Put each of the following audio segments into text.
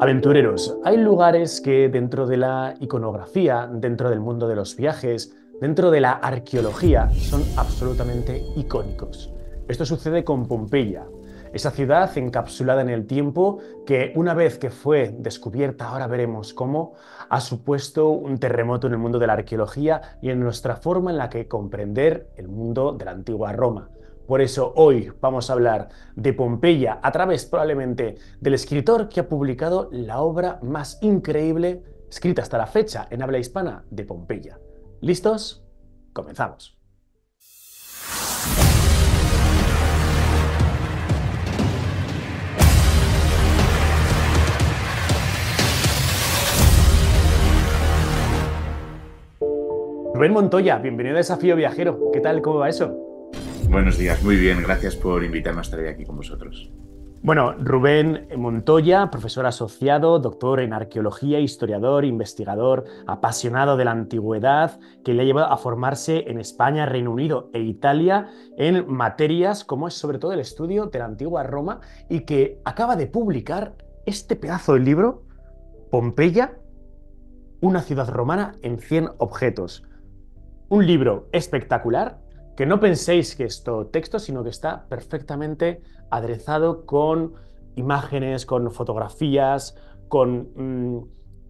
Aventureros, hay lugares que dentro de la iconografía, dentro del mundo de los viajes, dentro de la arqueología, son absolutamente icónicos. Esto sucede con Pompeya, esa ciudad encapsulada en el tiempo que una vez que fue descubierta, ahora veremos cómo, ha supuesto un terremoto en el mundo de la arqueología y en nuestra forma en la que comprender el mundo de la antigua Roma. Por eso hoy vamos a hablar de Pompeya a través probablemente del escritor que ha publicado la obra más increíble escrita hasta la fecha en habla hispana de Pompeya. ¿Listos? Comenzamos. Rubén Montoya, bienvenido a Desafío Viajero. ¿Qué tal? ¿Cómo va eso? Buenos días, muy bien, gracias por invitarme a estar aquí con vosotros. Bueno, Rubén Montoya, profesor asociado, doctor en arqueología, historiador, investigador, apasionado de la antigüedad, que le ha llevado a formarse en España, Reino Unido e Italia en materias como es sobre todo el estudio de la antigua Roma y que acaba de publicar este pedazo de libro, Pompeya, una ciudad romana en 100 objetos. Un libro espectacular que no penséis que es texto, sino que está perfectamente aderezado con imágenes, con fotografías, con, mm,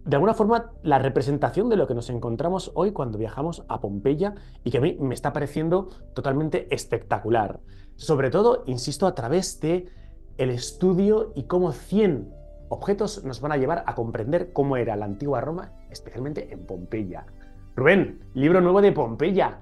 de alguna forma, la representación de lo que nos encontramos hoy cuando viajamos a Pompeya y que a mí me está pareciendo totalmente espectacular. Sobre todo, insisto, a través de el estudio y cómo 100 objetos nos van a llevar a comprender cómo era la antigua Roma, especialmente en Pompeya. Rubén, libro nuevo de Pompeya.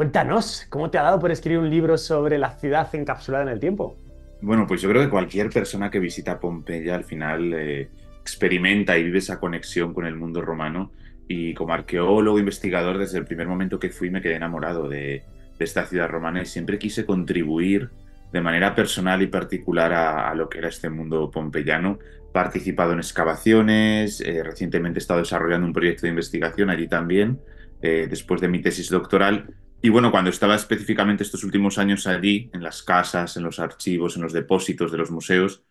Cuéntanos, ¿cómo te ha dado por escribir un libro sobre la ciudad encapsulada en el tiempo? Bueno, pues yo creo que cualquier persona que visita Pompeya al final eh, experimenta y vive esa conexión con el mundo romano. Y como arqueólogo, investigador, desde el primer momento que fui me quedé enamorado de, esta ciudad romana y siempre quise contribuir de manera personal y particular a, lo que era este mundo pompeyano. Participado en excavaciones, eh, recientemente he estado desarrollando un proyecto de investigación allí también, eh, después de mi tesis doctoral, y bueno, cuando estaba específicamente estos últimos años allí, en las casas, en los archivos, en los depósitos de los museos,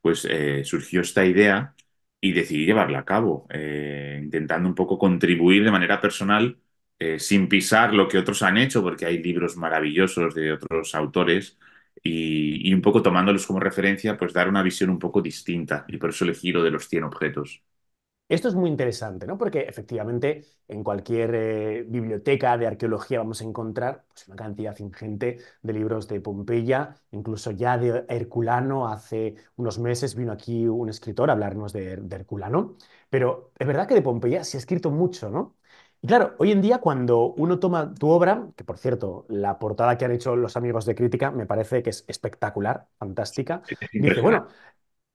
pues eh, surgió esta idea y decidí llevarla a cabo, eh, intentando un poco contribuir de manera personal, eh, sin pisar lo que otros han hecho, porque hay libros maravillosos de otros autores, y, un poco tomándolos como referencia, pues dar una visión un poco distinta, y por eso el giro de los 100 objetos. Esto es muy interesante, ¿no? Porque efectivamente en cualquier eh, biblioteca de arqueología vamos a encontrar pues, una cantidad ingente de libros de Pompeya, incluso ya de Herculano. Hace unos meses vino aquí un escritor a hablarnos de, de Herculano, pero es verdad que de Pompeya se ha escrito mucho, ¿no? Y claro, hoy en día cuando uno toma tu obra, que por cierto, la portada que han hecho los amigos de crítica me parece que es espectacular, fantástica, dice, bueno,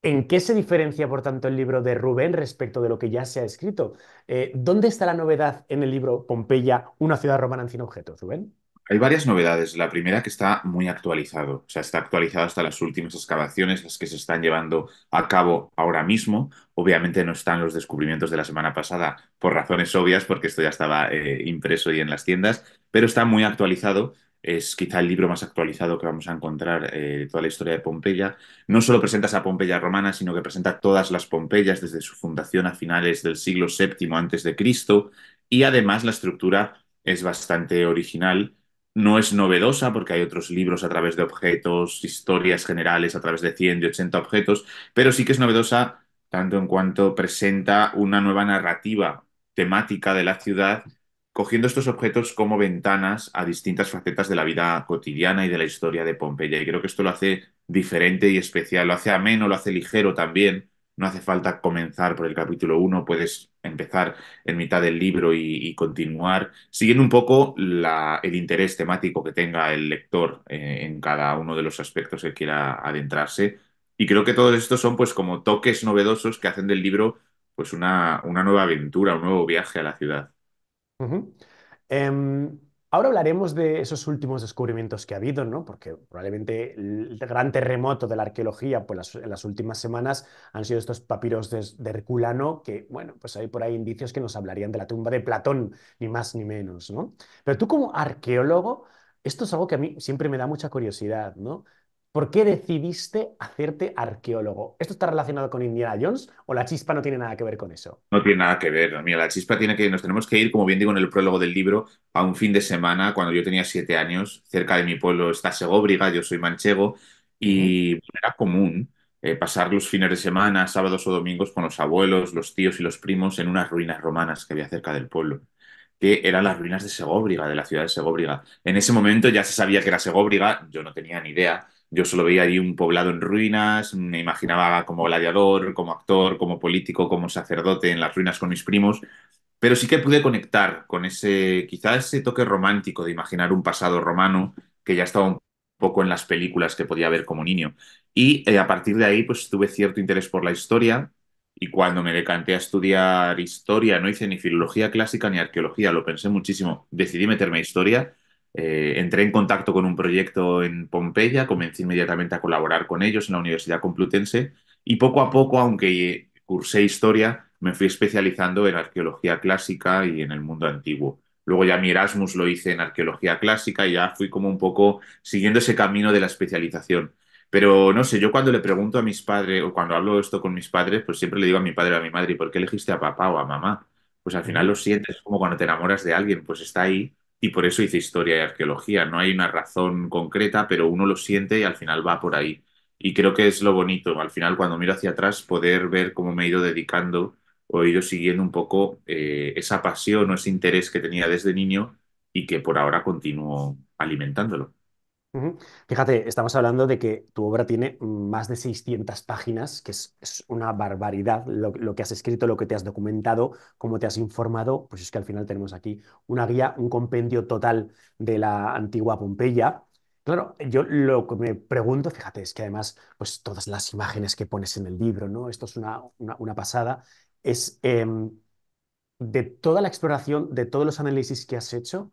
¿En qué se diferencia, por tanto, el libro de Rubén respecto de lo que ya se ha escrito? Eh, ¿Dónde está la novedad en el libro Pompeya, una ciudad romana 100 objetos, Rubén? Hay varias novedades. La primera que está muy actualizado, o sea, está actualizado hasta las últimas excavaciones, las que se están llevando a cabo ahora mismo. Obviamente no están los descubrimientos de la semana pasada por razones obvias, porque esto ya estaba eh, impreso y en las tiendas, pero está muy actualizado es quizá el libro más actualizado que vamos a encontrar eh, toda la historia de Pompeya. No solo presenta esa Pompeya romana, sino que presenta todas las Pompeyas desde su fundación a finales del siglo VII antes de Cristo y además la estructura es bastante original. No es novedosa porque hay otros libros a través de objetos, historias generales a través de 100, de 80 objetos, pero sí que es novedosa tanto en cuanto presenta una nueva narrativa temática de la ciudad cogiendo estos objetos como ventanas a distintas facetas de la vida cotidiana y de la historia de Pompeya. Y creo que esto lo hace diferente y especial, lo hace ameno, lo hace ligero también. No hace falta comenzar por el capítulo 1, puedes empezar en mitad del libro y, continuar, siguiendo un poco el interés temático que tenga el lector eh, en cada uno de los aspectos que quiera adentrarse. Y creo que todos estos son pues como toques novedosos que hacen del libro pues una, una nueva aventura, un nuevo viaje a la ciudad. Em, ahora hablaremos de esos últimos descubrimientos que ha habido, ¿no? Porque probablemente el gran terremoto de la arqueología pues, en las últimas semanas han sido estos papiros de, Herculano, que, bueno, pues hay por ahí indicios que nos hablarían de la tumba de Platón, ni más ni menos, ¿no? Pero tú como arqueólogo, esto es algo que a mí siempre me da mucha curiosidad, ¿no? ¿Por qué decidiste hacerte arqueólogo? ¿Esto está relacionado con Indiana Jones o la chispa no tiene nada que ver con eso? No tiene nada que ver. Mira, la chispa tiene que, nos tenemos que ir, como bien digo en el prólogo del libro, a un fin de semana cuando yo tenía siete años. Cerca de mi pueblo está Segóbriga, yo soy manchego, y era común eh, pasar los fines de semana, sábados o domingos, con los abuelos, los tíos y los primos en unas ruinas romanas que había cerca del pueblo, que eran las ruinas de Segóbriga, de la ciudad de Segóbriga. En ese momento ya se sabía que era Segóbriga, yo no tenía ni idea. Yo solo veía ahí un poblado en ruinas, me imaginaba como gladiador, como actor, como político, como sacerdote en las ruinas con mis primos, pero sí que pude conectar con ese, quizás ese toque romántico de imaginar un pasado romano que ya estaba un poco en las películas que podía ver como niño. Y eh, a partir de ahí, pues tuve cierto interés por la historia y cuando me decanté a estudiar historia, no hice ni filología clásica ni arqueología, lo pensé muchísimo, decidí meterme a historia eh, entré en contacto con un proyecto en Pompeya, comencé inmediatamente a colaborar con ellos en la Universidad Complutense y poco a poco, aunque cursé historia, me fui especializando en arqueología clásica y en el mundo antiguo. Luego ya mi Erasmus lo hice en arqueología clásica y ya fui como un poco siguiendo ese camino de la especialización. Pero no sé, yo cuando le pregunto a mis padres o cuando hablo esto con mis padres, pues siempre le digo a mi padre o a mi madre, ¿por qué elegiste a papá o a mamá? Pues al final lo sientes, es como cuando te enamoras de alguien, pues está ahí y por eso hice historia y arqueología. No hay una razón concreta, pero uno lo siente y al final va por ahí. Y creo que es lo bonito, al final cuando miro hacia atrás, poder ver cómo me he ido dedicando o he ido siguiendo un poco eh, esa pasión o ese interés que tenía desde niño y que por ahora continúo alimentándolo. Fíjate, estamos hablando de que tu obra tiene más de 600 páginas, que es, una barbaridad lo, que has escrito, lo que te has documentado, cómo te has informado, pues es que al final tenemos aquí una guía, un compendio total de la antigua Pompeya. Claro, yo lo que me pregunto, fíjate, es que además, pues todas las imágenes que pones en el libro, ¿no? Esto es una, una, una pasada, es em, de toda la exploración, de todos los análisis que has hecho.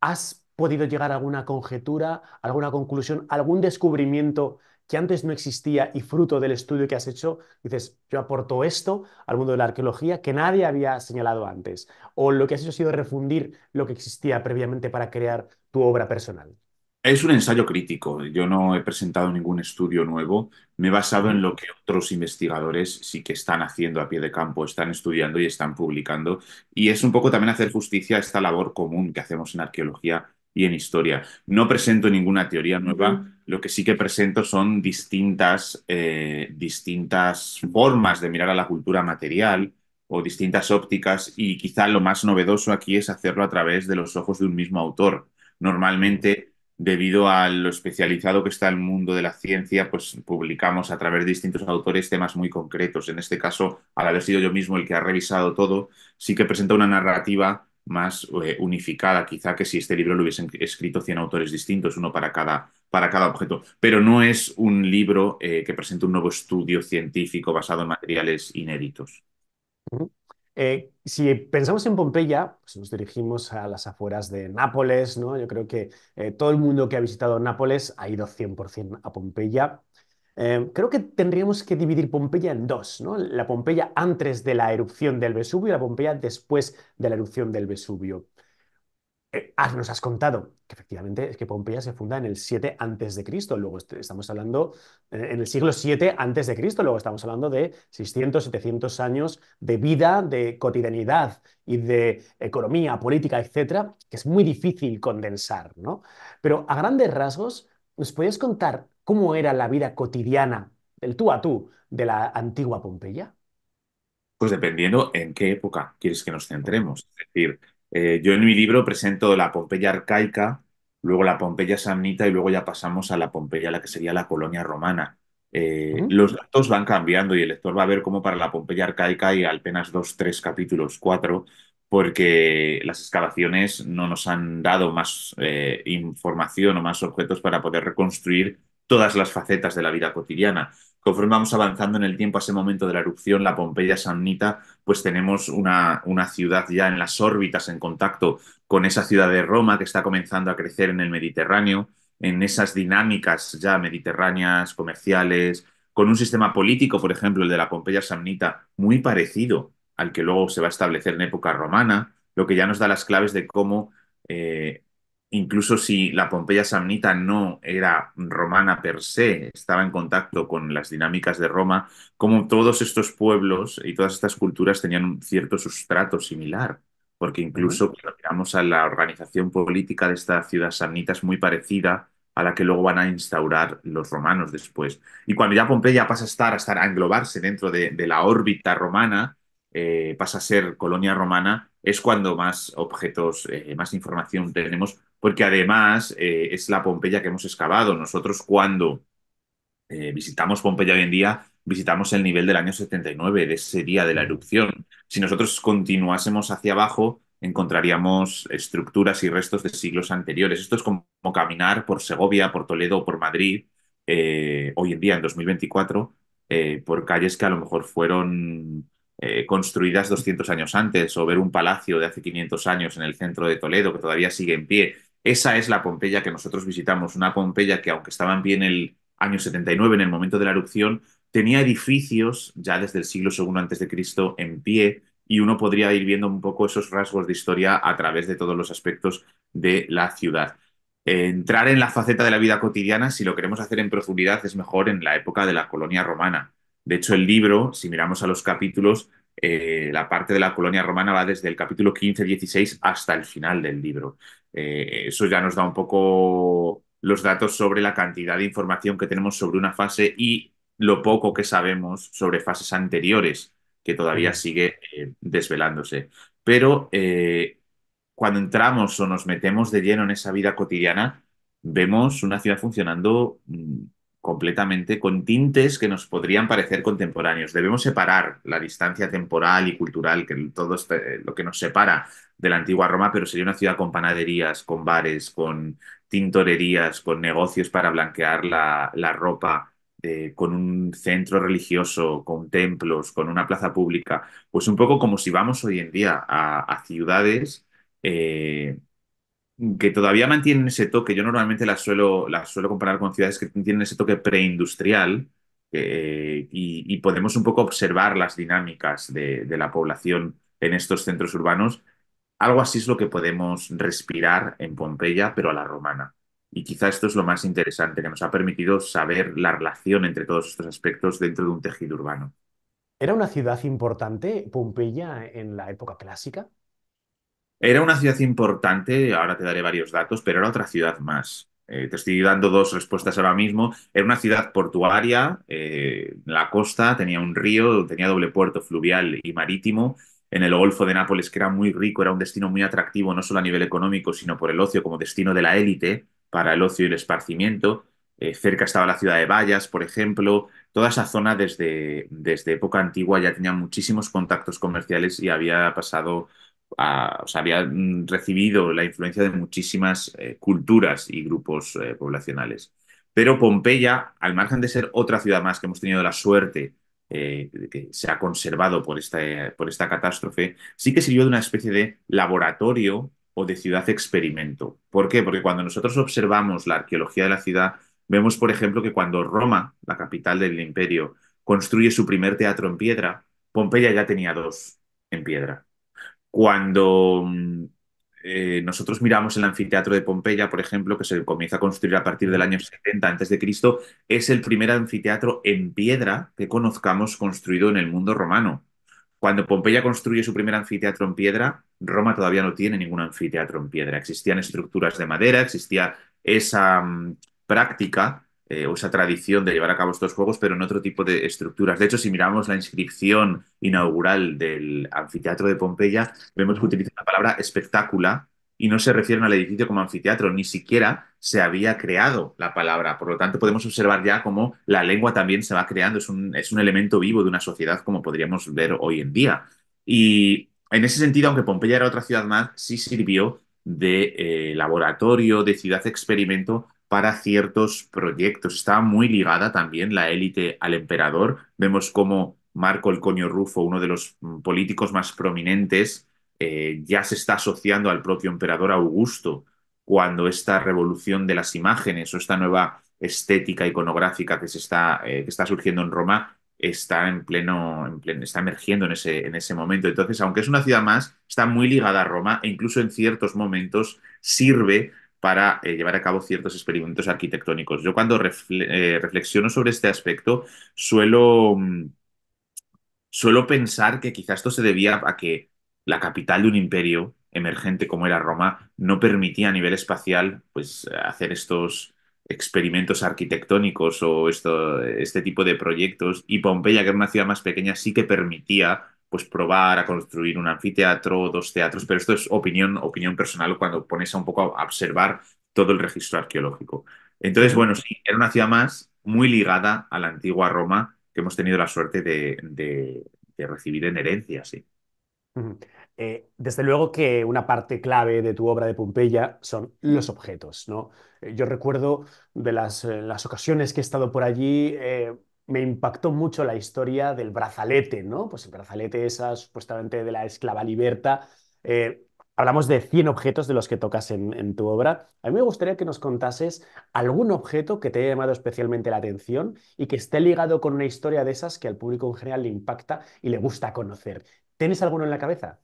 ¿Has podido llegar a alguna conjetura, alguna conclusión, algún descubrimiento que antes no existía y fruto del estudio que has hecho, dices, yo aporto esto al mundo de la arqueología que nadie había señalado antes? ¿O lo que has hecho ha sido refundir lo que existía previamente para crear tu obra personal? Es un ensayo crítico. Yo no he presentado ningún estudio nuevo. Me he basado en lo que otros investigadores sí que están haciendo a pie de campo, están estudiando y están publicando. Y es un poco también hacer justicia a esta labor común que hacemos en arqueología y en historia. No presento ninguna teoría nueva. Lo que sí que presento son distintas, eh, distintas formas de mirar a la cultura material o distintas ópticas. Y quizá lo más novedoso aquí es hacerlo a través de los ojos de un mismo autor. Normalmente debido a lo especializado que está el mundo de la ciencia, pues publicamos a través de distintos autores temas muy concretos. En este caso, al haber sido yo mismo el que ha revisado todo, sí que presenta una narrativa más eh, unificada, quizá que si este libro lo hubiesen escrito 100 autores distintos, uno para cada, para cada objeto. Pero no es un libro eh, que presente un nuevo estudio científico basado en materiales inéditos. Eh, si pensamos en Pompeya, pues nos dirigimos a las afueras de Nápoles, ¿no? Yo creo que todo el mundo que ha visitado Nápoles ha ido 100% a Pompeya. Eh, creo que tendríamos que dividir Pompeya en dos, ¿no? La Pompeya antes de la erupción del Vesubio y la Pompeya después de la erupción del Vesubio. Eh, ah, nos has contado que efectivamente es que Pompeya se funda en el 7 antes de Cristo, luego est- estamos hablando eh, en el siglo 7 antes de Cristo, luego estamos hablando de 600, 700 años de vida, de cotidianidad y de economía, política, etcétera, que es muy difícil condensar, ¿no? Pero a grandes rasgos, ¿nos podías contar cómo era la vida cotidiana, del tú a tú, de la antigua Pompeya? Pues dependiendo en qué época quieres que nos centremos. Es decir, eh, yo en mi libro presento la Pompeya arcaica, luego la Pompeya samnita y luego ya pasamos a la Pompeya, la que sería la colonia romana. Eh, los datos van cambiando y el lector va a ver cómo para la Pompeya arcaica hay apenas dos, tres capítulos, cuatro, porque las excavaciones no nos han dado más eh, información o más objetos para poder reconstruir todas las facetas de la vida cotidiana. Conforme vamos avanzando en el tiempo a ese momento de la erupción, la Pompeya Samnita, pues tenemos una, una ciudad ya en las órbitas, en contacto con esa ciudad de Roma que está comenzando a crecer en el Mediterráneo, en esas dinámicas ya mediterráneas, comerciales, con un sistema político, por ejemplo, el de la Pompeya Samnita, muy parecido al que luego se va a establecer en época romana, lo que ya nos da las claves de cómo eh, incluso si la Pompeya Samnita no era romana per se, estaba en contacto con las dinámicas de Roma, como todos estos pueblos y todas estas culturas tenían un cierto sustrato similar, porque incluso cuando miramos a la organización política de esta ciudad samnita es muy parecida a la que luego van a instaurar los romanos después. Y cuando ya Pompeya pasa a estar, a estar a englobarse dentro de, de la órbita romana, eh, pasa a ser colonia romana, es cuando más objetos, eh, más información tenemos porque además eh, es la Pompeya que hemos excavado. Nosotros cuando eh, visitamos Pompeya hoy en día, visitamos el nivel del año 79, de ese día de la ujú, erupción. Si nosotros continuásemos hacia abajo, encontraríamos estructuras y restos de siglos anteriores. Esto es como caminar por Segovia, por Toledo o por Madrid, eh, hoy en día, en 2024, eh, por calles que a lo mejor fueron eh, construidas 200 años antes, o ver un palacio de hace 500 años en el centro de Toledo que todavía sigue en pie. Esa es la Pompeya que nosotros visitamos, una Pompeya que aunque estaba en pie en el año 79, en el momento de la erupción, tenía edificios ya desde el siglo II Cristo en pie y uno podría ir viendo un poco esos rasgos de historia a través de todos los aspectos de la ciudad. Entrar en la faceta de la vida cotidiana, si lo queremos hacer en profundidad, es mejor en la época de la colonia romana. De hecho, el libro, si miramos a los capítulos, eh, la parte de la colonia romana va desde el capítulo 15-16 hasta el final del libro. Eh, eso ya nos da un poco los datos sobre la cantidad de información que tenemos sobre una fase y lo poco que sabemos sobre fases anteriores, que todavía sigue eh, desvelándose. Pero eh, cuando entramos o nos metemos de lleno en esa vida cotidiana, vemos una ciudad funcionando mm, completamente con tintes que nos podrían parecer contemporáneos. Debemos separar la distancia temporal y cultural, que todo este- lo que nos separa de la antigua Roma, pero sería una ciudad con panaderías, con bares, con tintorerías, con negocios para blanquear la, ropa, eh, con un centro religioso, con templos, con una plaza pública. Pues un poco como si vamos hoy en día a, a ciudades eh, que todavía mantienen ese toque. Yo normalmente las suelo, las suelo comparar con ciudades que tienen ese toque preindustrial eh, y, podemos un poco observar las dinámicas de, de la población en estos centros urbanos. Algo así es lo que podemos respirar en Pompeya, pero a la romana. Y quizá esto es lo más interesante, que nos ha permitido saber la relación entre todos estos aspectos dentro de un tejido urbano. ¿Era una ciudad importante, Pompeya, en la época clásica? Era una ciudad importante, ahora te daré varios datos, pero era otra ciudad más. Eh, te estoy dando dos respuestas ahora mismo. Era una ciudad portuaria, eh, la costa, tenía un río, tenía doble puerto fluvial y marítimo. En el Golfo de Nápoles, que era muy rico, era un destino muy atractivo, no solo a nivel económico, sino por el ocio, como destino de la élite para el ocio y el esparcimiento. Eh, cerca estaba la ciudad de Bayas, por ejemplo. Toda esa zona desde, desde época antigua ya tenía muchísimos contactos comerciales y había pasado a- había mm, recibido la influencia de muchísimas eh, culturas y grupos eh, poblacionales. Pero Pompeya, al margen de ser otra ciudad más que hemos tenido la suerte eh, que se ha conservado por esta, por esta catástrofe, sí que sirvió de una especie de laboratorio o de ciudad experimento. ¿Por qué? Porque cuando nosotros observamos la arqueología de la ciudad, vemos, por ejemplo, que cuando Roma, la capital del imperio, construye su primer teatro en piedra, Pompeya ya tenía dos en piedra. Cuando mm, eh, nosotros miramos el anfiteatro de Pompeya, por ejemplo, que se comienza a construir a partir del año 70 antes de Cristo, es el primer anfiteatro en piedra que conozcamos construido en el mundo romano. Cuando Pompeya construye su primer anfiteatro en piedra, Roma todavía no tiene ningún anfiteatro en piedra. Existían estructuras de madera, existía esa mm, práctica eh, o esa tradición de llevar a cabo estos juegos, pero en otro tipo de estructuras. De hecho, si miramos la inscripción inaugural del anfiteatro de Pompeya, vemos que utiliza la palabra espectácula y no se refieren al edificio como anfiteatro, ni siquiera se había creado la palabra. Por lo tanto, podemos observar ya cómo la lengua también se va creando, es un, es un elemento vivo de una sociedad como podríamos ver hoy en día. Y en ese sentido, aunque Pompeya era otra ciudad más, sí sirvió de eh, laboratorio, de ciudad experimento para ciertos proyectos. Estaba muy ligada también la élite al emperador. Vemos cómo Marco el Coño Rufo, uno de los mm, políticos más prominentes, eh, ya se está asociando al propio emperador Augusto cuando esta revolución de las imágenes o esta nueva estética iconográfica que se está, eh, que está surgiendo en Roma está en pleno, en está emergiendo en ese, en ese momento. Entonces, aunque es una ciudad más, está muy ligada a Roma e incluso en ciertos momentos sirve para eh, llevar a cabo ciertos experimentos arquitectónicos. Yo cuando eh, reflexiono sobre este aspecto suelo, mm, suelo pensar que quizás esto se debía a que la capital de un imperio emergente como era Roma no permitía a nivel espacial pues, hacer estos experimentos arquitectónicos o este tipo de proyectos y Pompeya, que era una ciudad más pequeña, sí que permitía pues probar a construir un anfiteatro, dos teatros, pero esto es opinión, opinión personal cuando pones a un poco a observar todo el registro arqueológico. Entonces, bueno, sí, era una ciudad más muy ligada a la antigua Roma que hemos tenido la suerte de, de recibir en herencia, sí. Eh, desde luego que una parte clave de tu obra de Pompeya son los objetos, ¿no? Eh, yo recuerdo de las, eh, las, ocasiones que he estado por allí, me impactó mucho la historia del brazalete, ¿no? Pues el brazalete esa supuestamente de la esclava liberta. hablamos de 100 objetos de los que tocas en, en, tu obra. A mí me gustaría que nos contases algún objeto que te haya llamado especialmente la atención y que esté ligado con una historia de esas que al público en general le impacta y le gusta conocer. ¿Tienes alguno en la cabeza?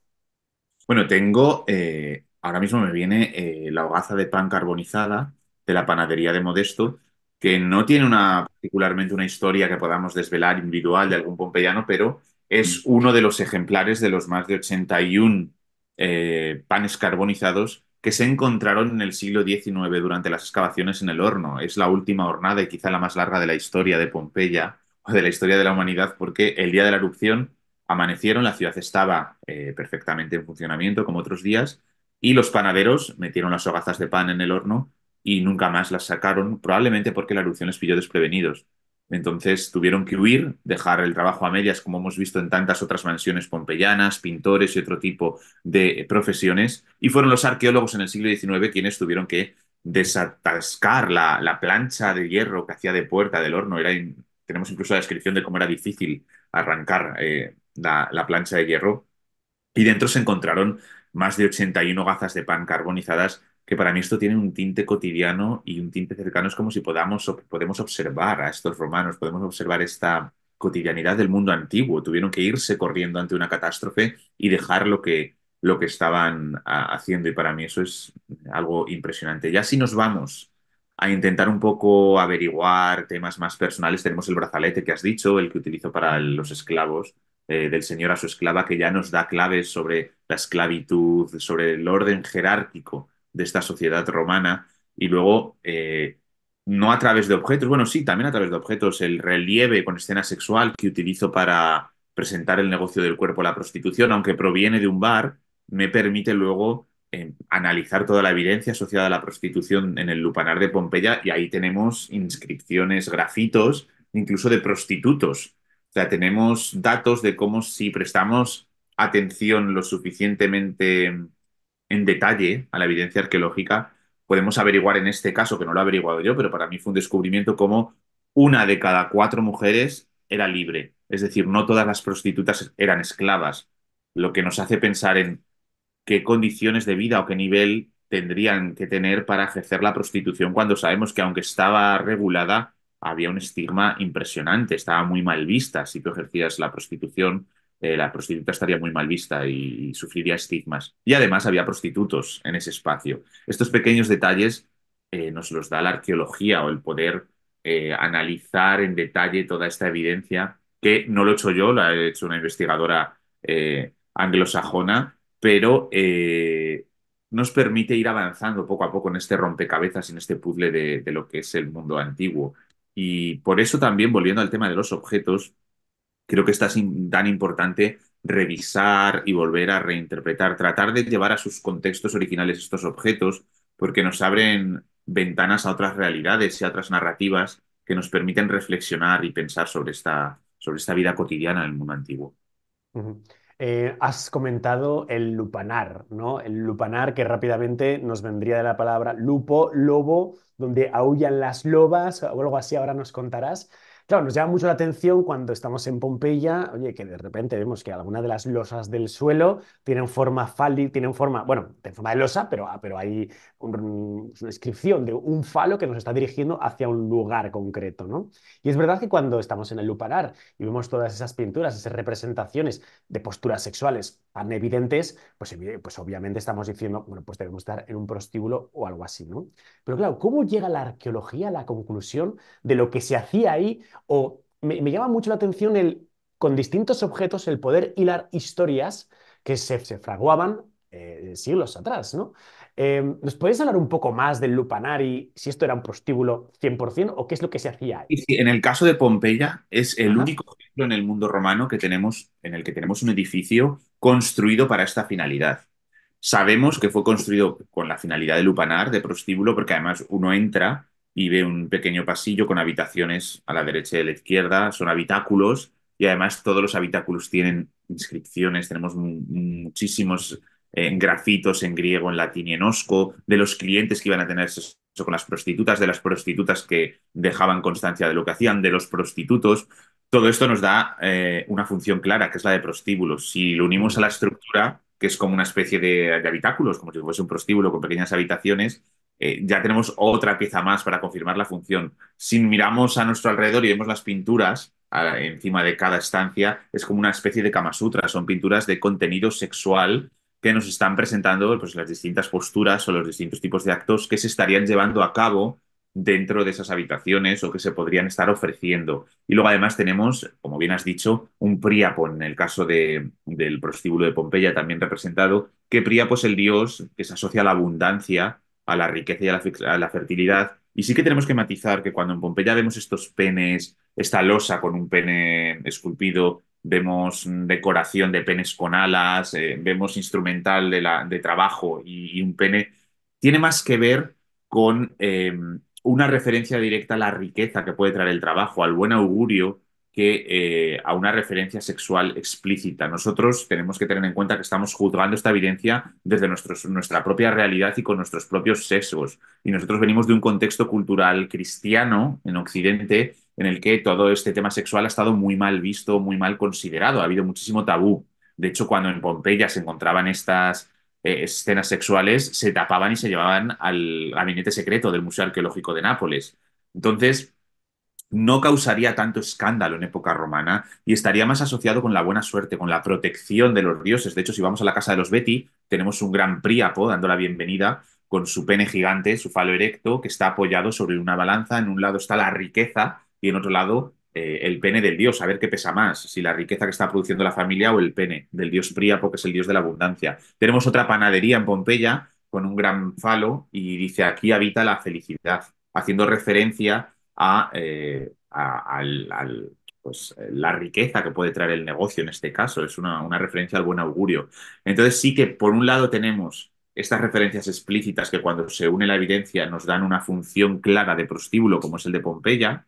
Bueno, tengo, eh, ahora mismo me viene eh, la hogaza de pan carbonizada de la panadería de Modesto, que no tiene una, particularmente una historia que podamos desvelar individual de algún pompeyano, pero es mm. uno de los ejemplares de los más de 81 eh, panes carbonizados que se encontraron en el siglo XIX durante las excavaciones en el horno. Es la última hornada y quizá la más larga de la historia de Pompeya o de la historia de la humanidad, porque el día de la erupción Amanecieron, la ciudad estaba eh, perfectamente en funcionamiento como otros días y los panaderos metieron las hogazas de pan en el horno y nunca más las sacaron, probablemente porque la erupción les pilló desprevenidos. Entonces tuvieron que huir, dejar el trabajo a medias, como hemos visto en tantas otras mansiones pompeyanas, pintores y otro tipo de profesiones, y fueron los arqueólogos en el siglo XIX quienes tuvieron que desatascar la, plancha de hierro que hacía de puerta del horno. Era tenemos incluso la descripción de cómo era difícil arrancar eh, la, plancha de hierro y dentro se encontraron más de 81 gazas de pan carbonizadas que para mí esto tiene un tinte cotidiano y un tinte cercano. Es como si podamos, podemos observar a estos romanos, podemos observar esta cotidianidad del mundo antiguo. Tuvieron que irse corriendo ante una catástrofe y dejar lo que, lo que estaban haciendo y para mí eso es algo impresionante. Ya si nos vamos a intentar un poco averiguar temas más personales, tenemos el brazalete que has dicho, el que utilizo para los esclavos. Eh, del señor a su esclava, que ya nos da claves sobre la esclavitud, sobre el orden jerárquico de esta sociedad romana. Y luego, eh, no a través de objetos, bueno, sí, también a través de objetos, el relieve con escena sexual que utilizo para presentar el negocio del cuerpo la prostitución, aunque proviene de un bar, me permite luego eh, analizar toda la evidencia asociada a la prostitución en el lupanar de Pompeya y ahí tenemos inscripciones, grafitos, incluso de prostitutos sea, tenemos datos de cómo si prestamos atención lo suficientemente en detalle a la evidencia arqueológica, podemos averiguar en este caso, que no lo he averiguado yo, pero para mí fue un descubrimiento como una de cada cuatro mujeres era libre. Es decir, no todas las prostitutas eran esclavas, lo que nos hace pensar en qué condiciones de vida o qué nivel tendrían que tener para ejercer la prostitución cuando sabemos que aunque estaba regulada, había un estigma impresionante, estaba muy mal vista. Si tú ejercías la prostitución, eh, la prostituta estaría muy mal vista y, sufriría estigmas. Y además había prostitutos en ese espacio. Estos pequeños detalles eh, nos los da la arqueología o el poder eh, analizar en detalle toda esta evidencia, que no lo he hecho yo, la ha hecho una investigadora anglosajona, pero nos permite ir avanzando poco a poco en este rompecabezas, en este puzzle de, lo que es el mundo antiguo. Y por eso también, volviendo al tema de los objetos, creo que es tan importante revisar y volver a reinterpretar, tratar de llevar a sus contextos originales estos objetos, porque nos abren ventanas a otras realidades y a otras narrativas que nos permiten reflexionar y pensar sobre esta, sobre esta vida cotidiana del mundo antiguo. Eh, has comentado el lupanar, ¿no? El lupanar que rápidamente nos vendría de la palabra lupo, lobo, donde aullan las lobas o algo así, ahora nos contarás. Claro, nos llama mucho la atención cuando estamos en Pompeya, oye, que de repente vemos que alguna de las losas del suelo tienen forma fálica, tienen forma, bueno, de forma de losa, pero, ah, pero hay un- una inscripción de un falo que nos está dirigiendo hacia un lugar concreto, ¿no? Y es verdad que cuando estamos en el lupanar y vemos todas esas pinturas, esas representaciones de posturas sexuales tan evidentes, pues, evi- pues obviamente estamos diciendo, bueno, pues debemos estar en un prostíbulo o algo así, ¿no? Pero claro, ¿cómo llega la arqueología a la conclusión de lo que se hacía ahí? O me, me llama mucho la atención el, con distintos objetos, el poder hilar historias que se, se fraguaban eh, siglos atrás, ¿no? Eh, ¿nos podéis hablar un poco más del lupanar y si esto era un prostíbulo 100% o qué es lo que se hacía ahí? En el caso de Pompeya, es el Ajá, único ejemplo en el mundo romano que tenemos, en el que tenemos un edificio construido para esta finalidad. Sabemos que fue construido con la finalidad de lupanar, de prostíbulo, porque además uno entra y ve un pequeño pasillo con habitaciones a la derecha y a la izquierda, son habitáculos y además todos los habitáculos tienen inscripciones, tenemos mu- muchísimos eh, grafitos en griego, en latín y en osco, de los clientes que iban a tener sexo con las prostitutas, de las prostitutas que dejaban constancia de lo que hacían, de los prostitutos. Todo esto nos da eh, una función clara, que es la de prostíbulos. Si lo unimos a la estructura, que es como una especie de, de habitáculos, como si fuese un prostíbulo con pequeñas habitaciones, eh, ya tenemos otra pieza más para confirmar la función. Si miramos a nuestro alrededor y vemos las pinturas encima de cada estancia, es como una especie de Kama Sutra, son pinturas de contenido sexual que nos están presentando pues, las distintas posturas o los distintos tipos de actos que se estarían llevando a cabo dentro de esas habitaciones o que se podrían estar ofreciendo. Y luego además tenemos, como bien has dicho, un Príapo en el caso de- del prostíbulo de Pompeya también representado, que Príapo es el dios que se asocia a la abundancia, a la riqueza y a la, fertilidad. Y sí que tenemos que matizar que cuando en Pompeya vemos estos penes, esta losa con un pene esculpido, vemos decoración de penes con alas, eh, vemos instrumental de, trabajo y, y un pene, tiene más que ver con eh, una referencia directa a la riqueza que puede traer el trabajo, al buen augurio que eh, a una referencia sexual explícita. Nosotros tenemos que tener en cuenta que estamos juzgando esta evidencia desde nuestra propia realidad y con nuestros propios sesgos. Y nosotros venimos de un contexto cultural cristiano en Occidente en el que todo este tema sexual ha estado muy mal visto, muy mal considerado. Ha habido muchísimo tabú. De hecho, cuando en Pompeya se encontraban estas eh, escenas sexuales, se tapaban y se llevaban al gabinete secreto del Museo Arqueológico de Nápoles. Entonces, no causaría tanto escándalo en época romana y estaría más asociado con la buena suerte, con la protección de los dioses. De hecho, si vamos a la casa de los Beti, tenemos un gran príapo dando la bienvenida con su pene gigante, su falo erecto, que está apoyado sobre una balanza. En un lado está la riqueza y en otro lado eh, el pene del dios, a ver qué pesa más, si la riqueza que está produciendo la familia o el pene del dios Príapo, que es el dios de la abundancia. Tenemos otra panadería en Pompeya con un gran falo y dice aquí habita la felicidad, haciendo referencia a, eh, a- al, pues, la riqueza que puede traer el negocio en este caso. Es una, una referencia al buen augurio. Entonces sí que por un lado tenemos estas referencias explícitas que cuando se une la evidencia nos dan una función clara de prostíbulo como es el de Pompeya.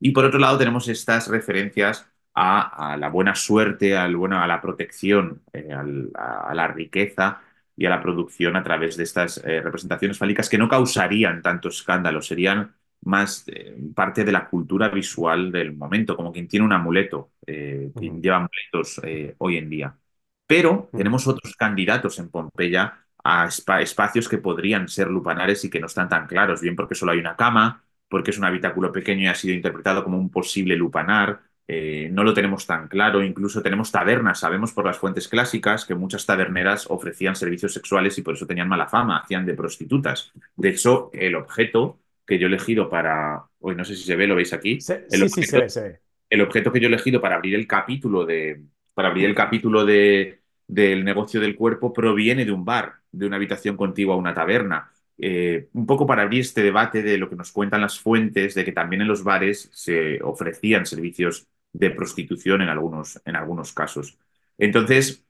Y por otro lado tenemos estas referencias a, la buena suerte, al, bueno, a la protección, eh, a, la riqueza y a la producción a través de estas eh, representaciones fálicas que no causarían tanto escándalo, serían más eh, parte de la cultura visual del momento, como quien tiene un amuleto, eh, quien lleva amuletos eh, hoy en día. Pero tenemos otros candidatos en Pompeya a espa- espacios que podrían ser lupanares y que no están tan claros, bien porque solo hay una cama, porque es un habitáculo pequeño y ha sido interpretado como un posible lupanar. eh, no lo tenemos tan claro, incluso tenemos tabernas, sabemos por las fuentes clásicas que muchas taberneras ofrecían servicios sexuales y por eso tenían mala fama, hacían de prostitutas. De hecho, el objeto que yo he elegido para, hoy no sé si se ve, lo veis aquí, Se- el sí, sí, se objeto, ve, se ve. el objeto que yo he elegido para abrir el capítulo de, para abrir el capítulo de, del negocio del cuerpo proviene de un bar, de una habitación contigua a una taberna. Eh, un poco para abrir este debate de lo que nos cuentan las fuentes, de que también en los bares se ofrecían servicios de prostitución en algunos, en algunos casos. Entonces,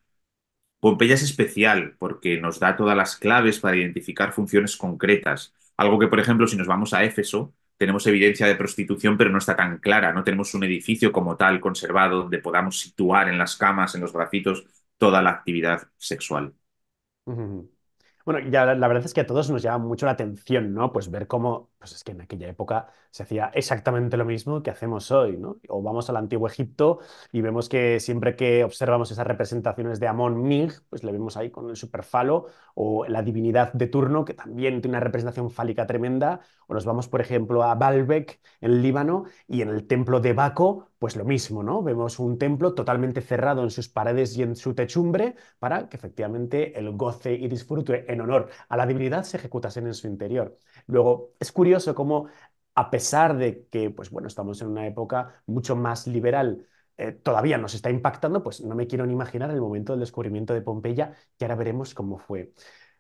Pompeya es especial porque nos da todas las claves para identificar funciones concretas. Algo que, por ejemplo, si nos vamos a Éfeso, tenemos evidencia de prostitución, pero no está tan clara. No tenemos un edificio como tal conservado donde podamos situar en las camas, en los grafitos, toda la actividad sexual. Bueno, ya la, la verdad es que a todos nos llama mucho la atención, ¿no? Pues ver cómo pues es que en aquella época se hacía exactamente lo mismo que hacemos hoy, ¿no? O vamos al antiguo Egipto y vemos que siempre que observamos esas representaciones de Amón Mig, pues le vemos ahí con el superfalo, o la divinidad de turno, que también tiene una representación fálica tremenda, o nos vamos, por ejemplo, a Baalbek, en Líbano, y en el templo de Baco, pues lo mismo, ¿no? Vemos un templo totalmente cerrado en sus paredes y en su techumbre para que efectivamente el goce y disfrute en honor a la divinidad se ejecutasen en su interior. Luego, es curioso cómo, a pesar de que, pues bueno, estamos en una época mucho más liberal, eh, todavía nos está impactando, pues no me quiero ni imaginar el momento del descubrimiento de Pompeya, que ahora veremos cómo fue.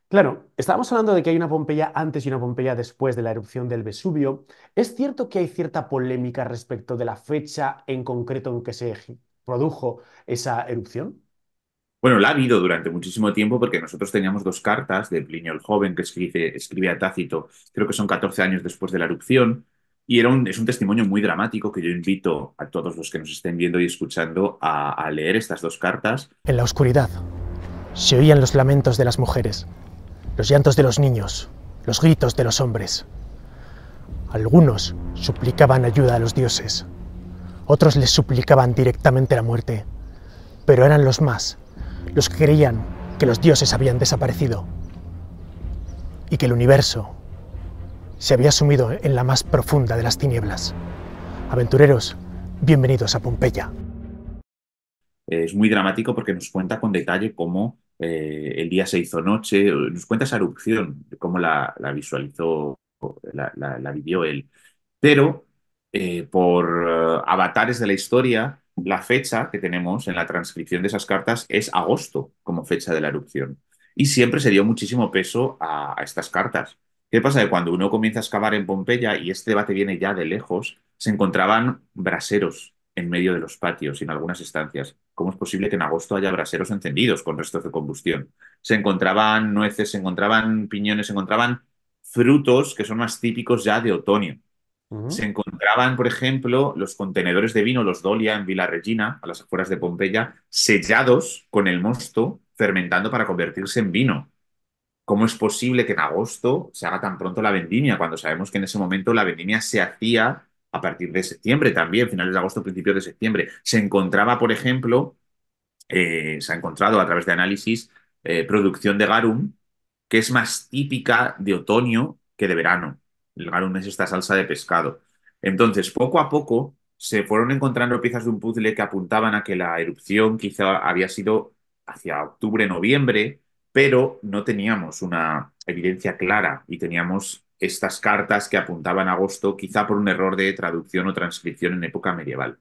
Claro, estábamos hablando de que hay una Pompeya antes y una Pompeya después de la erupción del Vesubio. ¿Es cierto que hay cierta polémica respecto de la fecha en concreto en que se produjo esa erupción? Bueno, la ha habido durante muchísimo tiempo porque nosotros teníamos dos cartas de Plinio el Joven que escribe, a Tácito, creo que son 14 años después de la erupción, y era es un testimonio muy dramático que yo invito a todos los que nos estén viendo y escuchando a leer estas dos cartas. En la oscuridad se oían los lamentos de las mujeres los llantos de los niños, los gritos de los hombres. Algunos suplicaban ayuda a los dioses, otros les suplicaban directamente la muerte, pero eran los más, los que creían que los dioses habían desaparecido y que el universo se había sumido en la más profunda de las tinieblas. Aventureros, bienvenidos a Pompeya. Es muy dramático porque nos cuenta con detalle cómo eh, el día se hizo noche, nos cuenta esa erupción, cómo la, visualizó, la, vivió él. Pero eh, por eh, avatares de la historia, la fecha que tenemos en la transcripción de esas cartas es agosto como fecha de la erupción. Y siempre se dio muchísimo peso a, estas cartas. ¿Qué pasa? Que cuando uno comienza a excavar en Pompeya, y este debate viene ya de lejos, se encontraban braseros en medio de los patios y en algunas estancias. ¿Cómo es posible que en agosto haya braseros encendidos con restos de combustión? Se encontraban nueces, se encontraban piñones, se encontraban frutos que son más típicos ya de otoño. Se encontraban, por ejemplo, los contenedores de vino, los Dolia en Villa Regina, a las afueras de Pompeya, sellados con el mosto, fermentando para convertirse en vino. ¿Cómo es posible que en agosto se haga tan pronto la vendimia, cuando sabemos que en ese momento la vendimia se hacía a partir de septiembre también, finales de agosto, principios de septiembre. Se encontraba, por ejemplo, eh, se ha encontrado a través de análisis eh, producción de garum, que es más típica de otoño que de verano. El garum es esta salsa de pescado. Entonces, poco a poco se fueron encontrando piezas de un puzzle que apuntaban a que la erupción quizá había sido hacia octubre, noviembre, pero no teníamos una evidencia clara y teníamos estas cartas que apuntaban a agosto, quizá por un error de traducción o transcripción en época medieval.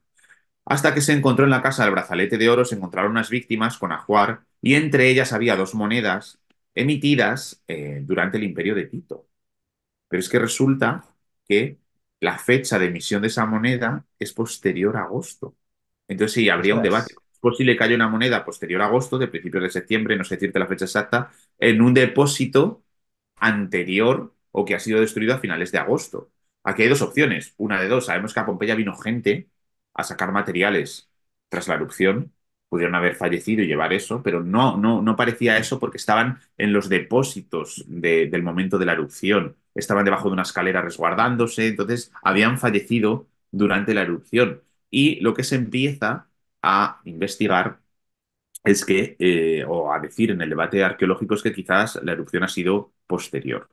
Hasta que se encontró en la casa del brazalete de oro, se encontraron unas víctimas con ajuar y entre ellas había dos monedas emitidas eh, durante el imperio de Tito. Pero es que resulta que la fecha de emisión de esa moneda es posterior a agosto. Entonces sí, habría un debate. Es posible que haya una moneda posterior a agosto, de principios de septiembre, no sé decirte la fecha exacta, en un depósito anterior o que ha sido destruido a finales de agosto. Aquí hay dos opciones, una de dos. Sabemos que a Pompeya vino gente a sacar materiales tras la erupción, pudieron haber fallecido y llevar eso, pero no, no, no parecía eso porque estaban en los depósitos del momento de la erupción, estaban debajo de una escalera resguardándose, entonces habían fallecido durante la erupción. Y lo que se empieza a investigar es que, eh, o a decir en el debate arqueológico, es que quizás la erupción ha sido posterior.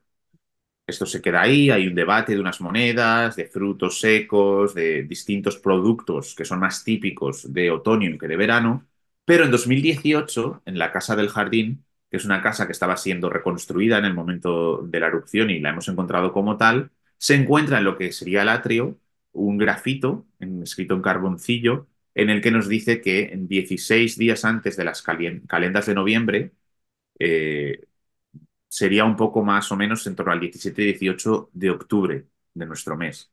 Esto se queda ahí, hay un debate de unas monedas, de frutos secos, de distintos productos que son más típicos de otoño que de verano, pero en 2018, en la Casa del Jardín, que es una casa que estaba siendo reconstruida en el momento de la erupción y la hemos encontrado como tal, se encuentra en lo que sería el atrio un grafito escrito en carboncillo en el que nos dice que en 16 días antes de las calendas de noviembre, eh, sería un poco más o menos en torno al 17 y 18 de octubre de nuestro mes.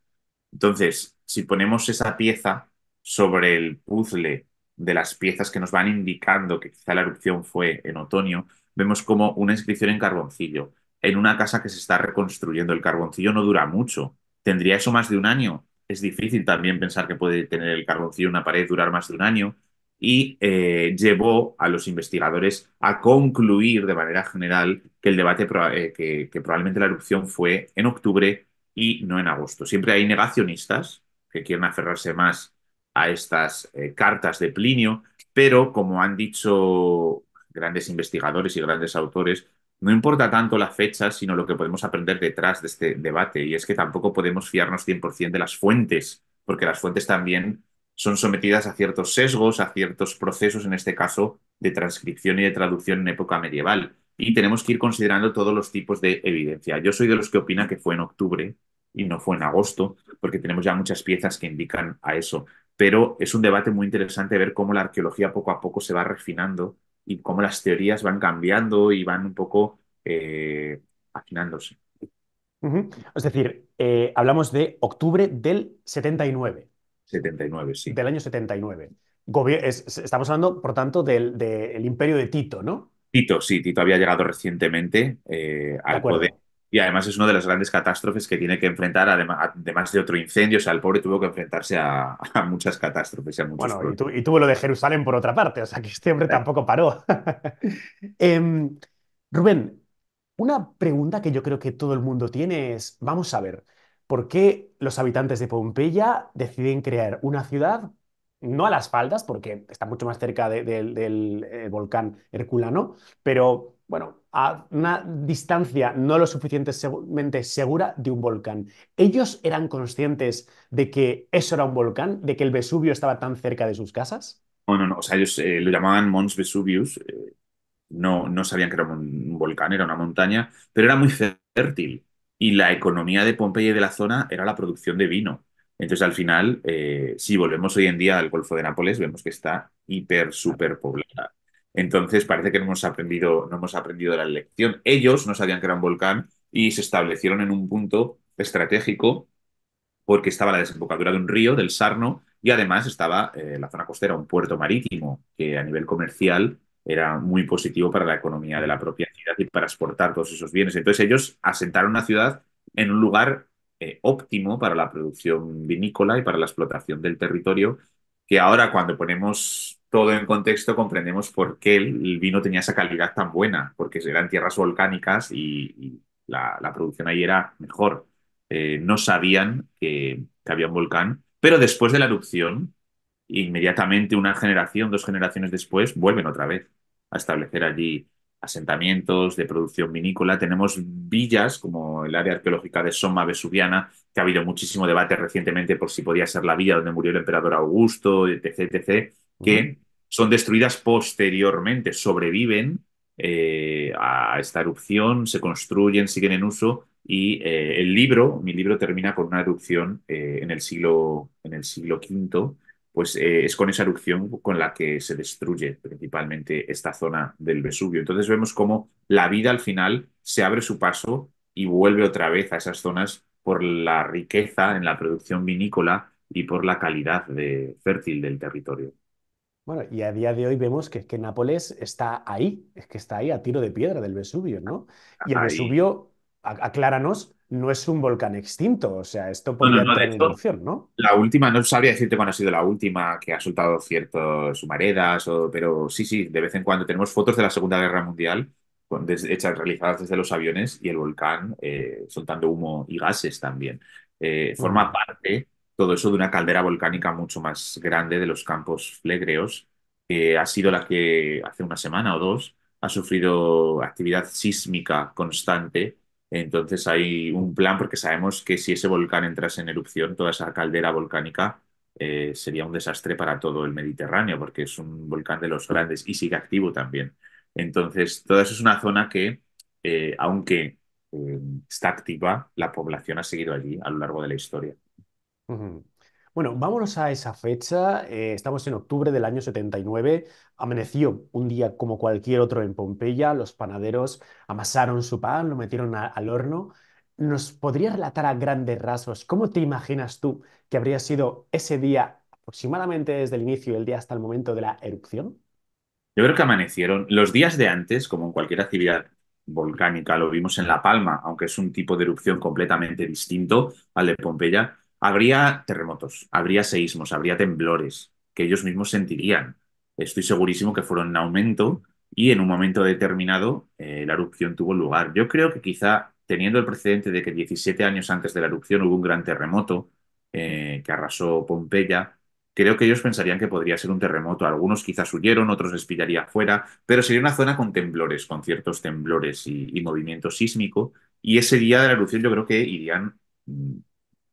Entonces, si ponemos esa pieza sobre el puzzle de las piezas que nos van indicando que quizá la erupción fue en otoño, vemos como una inscripción en carboncillo, en una casa que se está reconstruyendo. El carboncillo no dura mucho. ¿Tendría eso más de un año? Es difícil también pensar que puede tener el carboncillo una pared durar más de un año y eh, llevó a los investigadores a concluir de manera general que el debate, eh, que, probablemente la erupción fue en octubre y no en agosto. Siempre hay negacionistas que quieren aferrarse más a estas eh, cartas de Plinio, pero como han dicho grandes investigadores y grandes autores, no importa tanto la fecha, sino lo que podemos aprender detrás de este debate. Y es que tampoco podemos fiarnos 100% de las fuentes, porque las fuentes también son sometidas a ciertos sesgos, a ciertos procesos, en este caso, de transcripción y de traducción en época medieval. Y tenemos que ir considerando todos los tipos de evidencia. Yo soy de los que opina que fue en octubre y no fue en agosto, porque tenemos ya muchas piezas que indican a eso. Pero es un debate muy interesante ver cómo la arqueología poco a poco se va refinando y cómo las teorías van cambiando y van un poco eh, afinándose. Es decir, eh, hablamos de octubre del 79. 79, sí. Del año 79. estamos hablando, por tanto, del, imperio de Tito, ¿no? Tito, sí, Tito había llegado recientemente eh, al poder. Y además es una de las grandes catástrofes que tiene que enfrentar, además, de otro incendio. O sea, el pobre tuvo que enfrentarse a, muchas catástrofes. bueno, y, tuvo lo de Jerusalén por otra parte. O sea, que este hombre tampoco paró. Em, Rubén, una pregunta que yo creo que todo el mundo tiene es, vamos a ver, ¿por qué los habitantes de Pompeya deciden crear una ciudad, no a las faldas, porque está mucho más cerca del eh, volcán Herculano, pero bueno, a una distancia no lo suficientemente segura de un volcán. ¿Ellos eran conscientes de que eso era un volcán, de que el Vesubio estaba tan cerca de sus casas? No, no, no. O sea, ellos eh, lo llamaban Mons Vesuvius. Eh, no, no sabían que era un, volcán, era una montaña, pero era muy fértil. Y la economía de Pompeya y de la zona era la producción de vino. Entonces, al final, eh, si volvemos hoy en día al Golfo de Nápoles, vemos que está hiper, súper poblada. Entonces, parece que no hemos, aprendido, no hemos aprendido la lección. Ellos no sabían que era un volcán y se establecieron en un punto estratégico porque estaba la desembocadura de un río, del Sarno, y además estaba eh, la zona costera, un puerto marítimo, que a nivel comercial era muy positivo para la economía de la propia ciudad y para exportar todos esos bienes. Entonces ellos asentaron una ciudad en un lugar eh, óptimo para la producción vinícola y para la explotación del territorio, que ahora cuando ponemos todo en contexto comprendemos por qué el, vino tenía esa calidad tan buena, porque eran tierras volcánicas y, la, producción ahí era mejor. Eh, no sabían que, había un volcán, pero después de la erupción, inmediatamente una generación, dos generaciones después, vuelven otra vez a establecer allí asentamientos de producción vinícola. Tenemos villas como el área arqueológica de Soma Vesuviana, que ha habido muchísimo debate recientemente por si podía ser la villa donde murió el emperador Augusto, etc., que son destruidas posteriormente, sobreviven eh, a esta erupción, se construyen, siguen en uso y eh, el libro, mi libro termina con una erupción eh, en, el siglo, en el siglo V pues es con esa erupción con la que se destruye principalmente esta zona del Vesubio. Entonces vemos cómo la vida al final se abre su paso y vuelve otra vez a esas zonas por la riqueza en la producción vinícola y por la calidad de, fértil del territorio. Bueno, y a día de hoy vemos que, que Nápoles está ahí, es que está ahí a tiro de piedra del Vesubio, ¿no? Y el Vesubio, acláranos, no es un volcán extinto, o sea, esto podría no, en erupción, ¿no? La última, no sabría decirte cuándo ha sido la última que ha soltado ciertos humaredas, o, pero sí, sí, de vez en cuando tenemos fotos de la Segunda Guerra Mundial hechas, realizadas desde los aviones y el volcán eh, soltando humo y gases también. Eh, forma parte todo eso de una caldera volcánica mucho más grande de los campos flegreos, que ha sido la que hace una semana o dos ha sufrido actividad sísmica constante entonces hay un plan porque sabemos que si ese volcán entrase en erupción, toda esa caldera volcánica eh, sería un desastre para todo el Mediterráneo porque es un volcán de los grandes y sigue activo también. Entonces, toda eso es una zona que, eh, aunque eh, está activa, la población ha seguido allí a lo largo de la historia. Bueno, vámonos a esa fecha. Eh, estamos en octubre del año 79. Amaneció un día como cualquier otro en Pompeya. Los panaderos amasaron su pan, lo metieron al horno. ¿Nos podría relatar a grandes rasgos cómo te imaginas tú que habría sido ese día, aproximadamente desde el inicio del día hasta el momento de la erupción? Yo creo que amanecieron los días de antes, como en cualquier actividad volcánica, lo vimos en La Palma, aunque es un tipo de erupción completamente distinto al de Pompeya habría terremotos, habría seísmos, habría temblores que ellos mismos sentirían. Estoy segurísimo que fueron en aumento y en un momento determinado eh, la erupción tuvo lugar. Yo creo que quizá teniendo el precedente de que 17 años antes de la erupción hubo un gran terremoto eh, que arrasó Pompeya, creo que ellos pensarían que podría ser un terremoto. Algunos quizás huyeron, otros les pillaría fuera, pero sería una zona con temblores, con ciertos temblores y, y movimiento sísmico. Y ese día de la erupción yo creo que irían mm,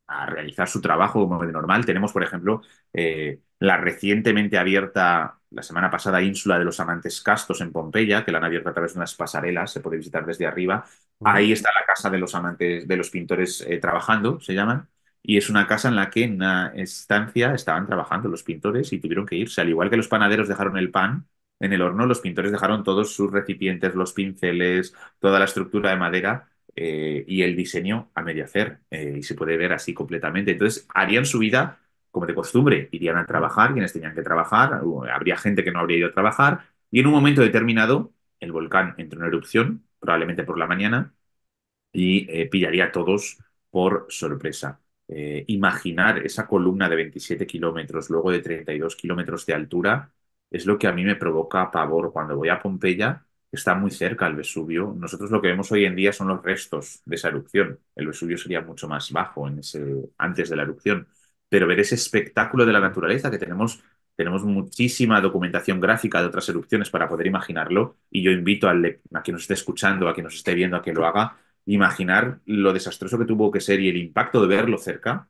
a realizar su trabajo como de normal. Tenemos, por ejemplo, eh, la recientemente abierta, la semana pasada, ínsula de los amantes castos en Pompeya, que la han abierto a través de unas pasarelas, se puede visitar desde arriba. Ahí está la casa de los amantes, de los pintores eh, trabajando, se llaman. Y es una casa en la que en una estancia estaban trabajando los pintores y tuvieron que irse. Al igual que los panaderos dejaron el pan en el horno, los pintores dejaron todos sus recipientes, los pinceles, toda la estructura de madera eh, y el diseño a medio hacer. Eh, y se puede ver así completamente. Entonces, harían su vida como de costumbre. Irían a trabajar quienes tenían que trabajar. Habría gente que no habría ido a trabajar. Y en un momento determinado, el volcán entró en erupción, probablemente por la mañana, y eh, pillaría a todos por sorpresa. imaginar esa columna de 27 kilómetros, luego de 32 kilómetros de altura, es lo que a mí me provoca pavor cuando voy a Pompeya está muy cerca al Vesubio. Nosotros lo que vemos hoy en día son los restos de esa erupción. El Vesubio sería mucho más bajo en ese, antes de la erupción. Pero ver ese espectáculo de la naturaleza que tenemos, tenemos muchísima documentación gráfica de otras erupciones para poder imaginarlo. Y yo invito al, a quien nos esté escuchando, a quien nos esté viendo, a que lo haga, imaginar lo desastroso que tuvo que ser y el impacto de verlo cerca,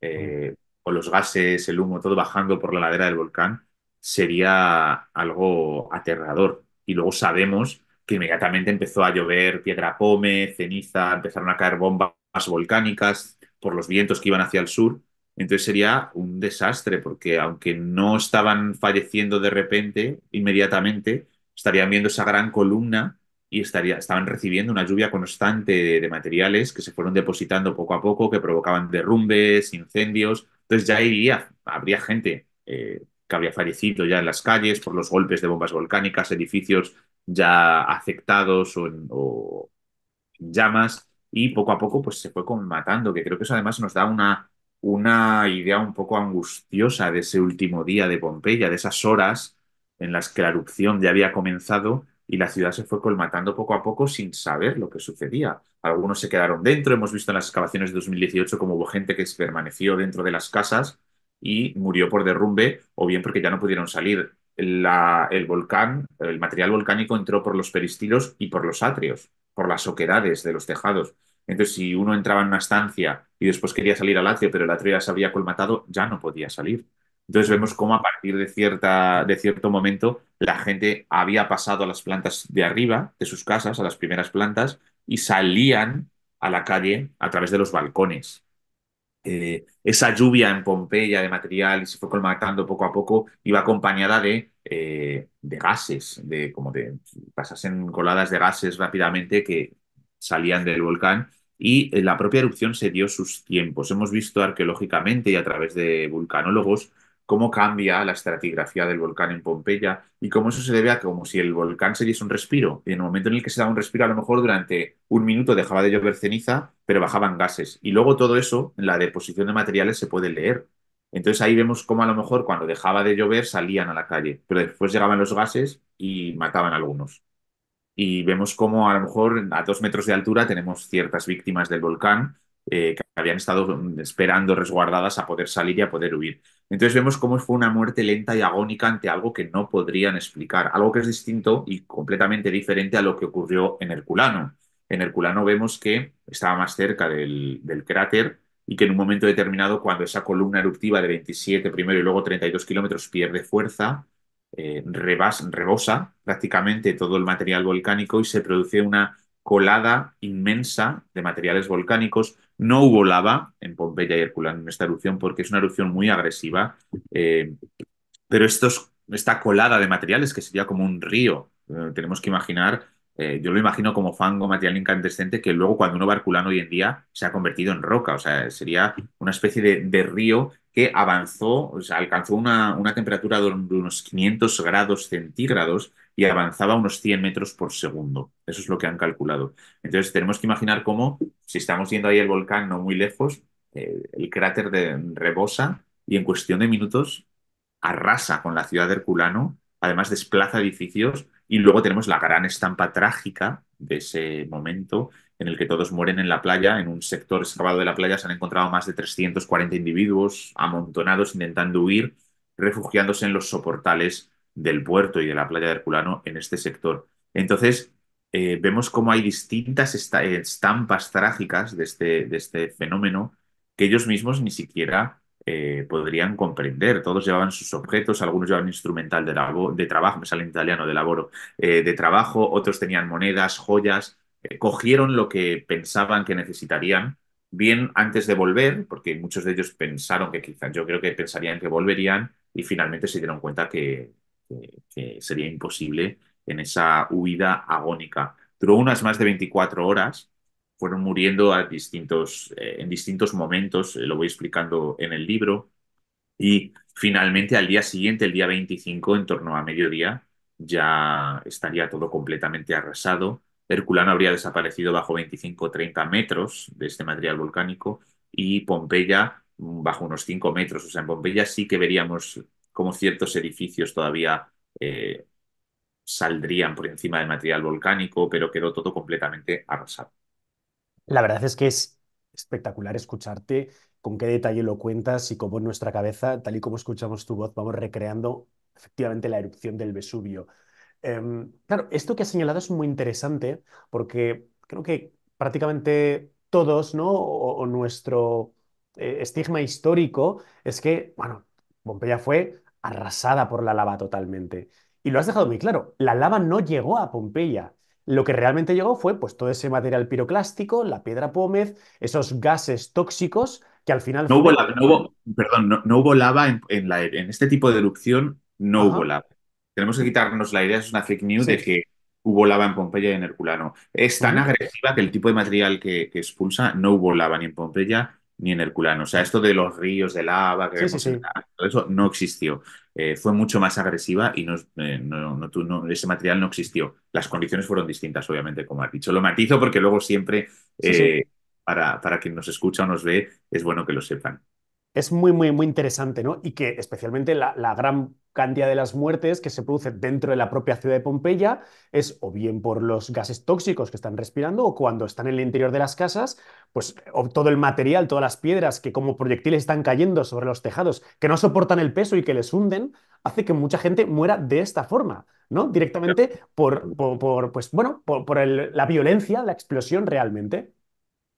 eh, con los gases, el humo, todo bajando por la ladera del volcán, sería algo aterrador y luego sabemos que inmediatamente empezó a llover piedra pome, ceniza, empezaron a caer bombas volcánicas por los vientos que iban hacia el sur. Entonces sería un desastre porque aunque no estaban falleciendo de repente, inmediatamente, estarían viendo esa gran columna y estaría, estaban recibiendo una lluvia constante de, materiales que se fueron depositando poco a poco, que provocaban derrumbes, incendios. Entonces ya iría, habría gente eh, que había fallecido ya en las calles por los golpes de bombas volcánicas, edificios ya afectados o en, llamas, y poco a poco pues se fue matando, que creo que eso además nos da una, una idea un poco angustiosa de ese último día de Pompeya, de esas horas en las que la erupción ya había comenzado y la ciudad se fue colmatando poco a poco sin saber lo que sucedía. Algunos se quedaron dentro, hemos visto en las excavaciones de 2018 como hubo gente que permaneció dentro de las casas y murió por derrumbe o bien porque ya no pudieron salir. el volcán, el material volcánico entró por los peristilos y por los atrios, por las oquedades de los tejados. Entonces, si uno entraba en una estancia y después quería salir al atrio, pero el atrio ya se había colmatado, ya no podía salir. Entonces vemos cómo a partir de, cierta, de cierto momento la gente había pasado a las plantas de arriba de sus casas, a las primeras plantas, y salían a la calle a través de los balcones. Eh, esa lluvia en Pompeya de material y se fue colmatando poco a poco, iba acompañada de, eh, de gases, de como de pasasen coladas de gases rápidamente que salían del volcán y eh, la propia erupción se dio sus tiempos. Hemos visto arqueológicamente y a través de vulcanólogos cómo cambia la estratigrafía del volcán en Pompeya y cómo eso se debe a como si el volcán se diese un respiro. Y en el momento en el que se da un respiro, a lo mejor durante un minuto dejaba de llover ceniza, pero bajaban gases. Y luego todo eso, en la deposición de materiales, se puede leer. Entonces ahí vemos cómo a lo mejor cuando dejaba de llover salían a la calle, pero después llegaban los gases y mataban a algunos. Y vemos cómo a lo mejor a dos metros de altura tenemos ciertas víctimas del volcán eh, que habían estado esperando resguardadas a poder salir y a poder huir. Entonces vemos cómo fue una muerte lenta y agónica ante algo que no podrían explicar, algo que es distinto y completamente diferente a lo que ocurrió en Herculano. En Herculano vemos que estaba más cerca del, cráter y que en un momento determinado, cuando esa columna eruptiva de 27 primero y luego 32 kilómetros pierde fuerza, eh, rebosa prácticamente todo el material volcánico y se produce una colada inmensa de materiales volcánicos. No hubo lava en Pompeya y Herculano en esta erupción porque es una erupción muy agresiva, eh, pero estos, esta colada de materiales que sería como un río, eh, tenemos que imaginar, eh, yo lo imagino como fango, material incandescente, que luego cuando uno va a Herculano hoy en día se ha convertido en roca, o sea, sería una especie de, de río que avanzó, o sea, alcanzó una, una temperatura de unos 500 grados centígrados y avanzaba unos 100 metros por segundo. Eso es lo que han calculado. Entonces tenemos que imaginar cómo, si estamos yendo ahí el volcán no muy lejos, eh, el cráter de, rebosa y en cuestión de minutos arrasa con la ciudad de Herculano, además desplaza edificios y luego tenemos la gran estampa trágica de ese momento en el que todos mueren en la playa. En un sector excavado de la playa se han encontrado más de 340 individuos amontonados intentando huir, refugiándose en los soportales del puerto y de la playa de Herculano en este sector. Entonces, eh, vemos cómo hay distintas estampas trágicas de este, de este fenómeno que ellos mismos ni siquiera eh, podrían comprender. Todos llevaban sus objetos, algunos llevaban instrumental de, de trabajo, me sale en italiano, de laboro, eh, de trabajo, otros tenían monedas, joyas, cogieron lo que pensaban que necesitarían, bien antes de volver, porque muchos de ellos pensaron que quizás, yo creo que pensarían que volverían y finalmente se dieron cuenta que, que sería imposible en esa huida agónica. Duró unas más de 24 horas fueron muriendo a distintos, eh, en distintos momentos, eh, lo voy explicando en el libro, y finalmente al día siguiente, el día 25, en torno a mediodía, ya estaría todo completamente arrasado. Herculano habría desaparecido bajo 25-30 metros de este material volcánico y Pompeya mm, bajo unos 5 metros. O sea, en Pompeya sí que veríamos como ciertos edificios todavía eh, saldrían por encima del material volcánico, pero quedó todo completamente arrasado. La verdad es que es espectacular escucharte, con qué detalle lo cuentas y cómo en nuestra cabeza, tal y como escuchamos tu voz, vamos recreando efectivamente la erupción del Vesubio. Em, claro, esto que has señalado es muy interesante porque creo que prácticamente todos, ¿no? O, nuestro eh, estigma histórico es que, bueno, Pompeya fue arrasada por la lava totalmente. Y lo has dejado muy claro, la lava no llegó a Pompeya, lo que realmente llegó fue pues, todo ese material piroclástico, la piedra pómez, esos gases tóxicos que al final... No hubo, lava, perdón, no, hubo lava en, la, en, este tipo de erupción, no hubo lava. Tenemos que quitarnos la idea, es una fake news de que hubo lava en Pompeya y en Herculano. Es tan agresiva que el tipo de material que, que, expulsa no hubo lava ni en Pompeya ni en Herculano. O sea, esto de los ríos de lava, que todo eso no existió. Eh, fue mucho más agresiva y eh, no, ese material no existió. Las condiciones fueron distintas, obviamente, como has dicho. Lo matizo porque luego siempre, eh, Para, para quien nos escucha o nos ve, es bueno que lo sepan es muy, muy, muy interesante, ¿no? Y que especialmente la, gran cantidad de las muertes que se producen dentro de la propia ciudad de Pompeya es o bien por los gases tóxicos que están respirando o cuando están en el interior de las casas, pues todo el material, todas las piedras que como proyectiles están cayendo sobre los tejados, que no soportan el peso y que les hunden, hace que mucha gente muera de esta forma, ¿no? Directamente por, por, pues, bueno, por, la violencia, la explosión realmente.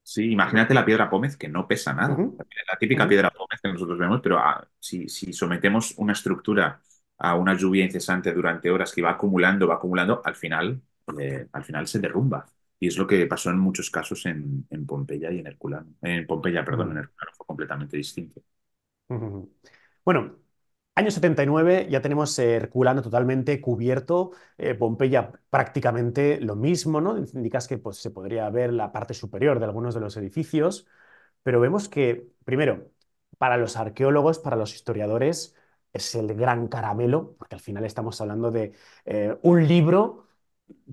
Sí, imagínate la piedra pómez que no pesa nada. La típica piedra pómez que nosotros vemos, pero ah, si, sometemos una estructura a una lluvia incesante durante horas que va acumulando, va acumulando, al final, eh, al final se derrumba. Y es lo que pasó en muchos casos en, Pompeya y en Herculano. En Pompeya, perdón, en Herculano fue completamente distinto. Bueno, Año 79 ya tenemos Herculano totalmente cubierto, eh, Pompeya prácticamente lo mismo, ¿no? Indicas que pues, se podría ver la parte superior de algunos de los edificios, pero vemos que, primero, para los arqueólogos, para los historiadores, es el gran caramelo, porque al final estamos hablando de eh, un libro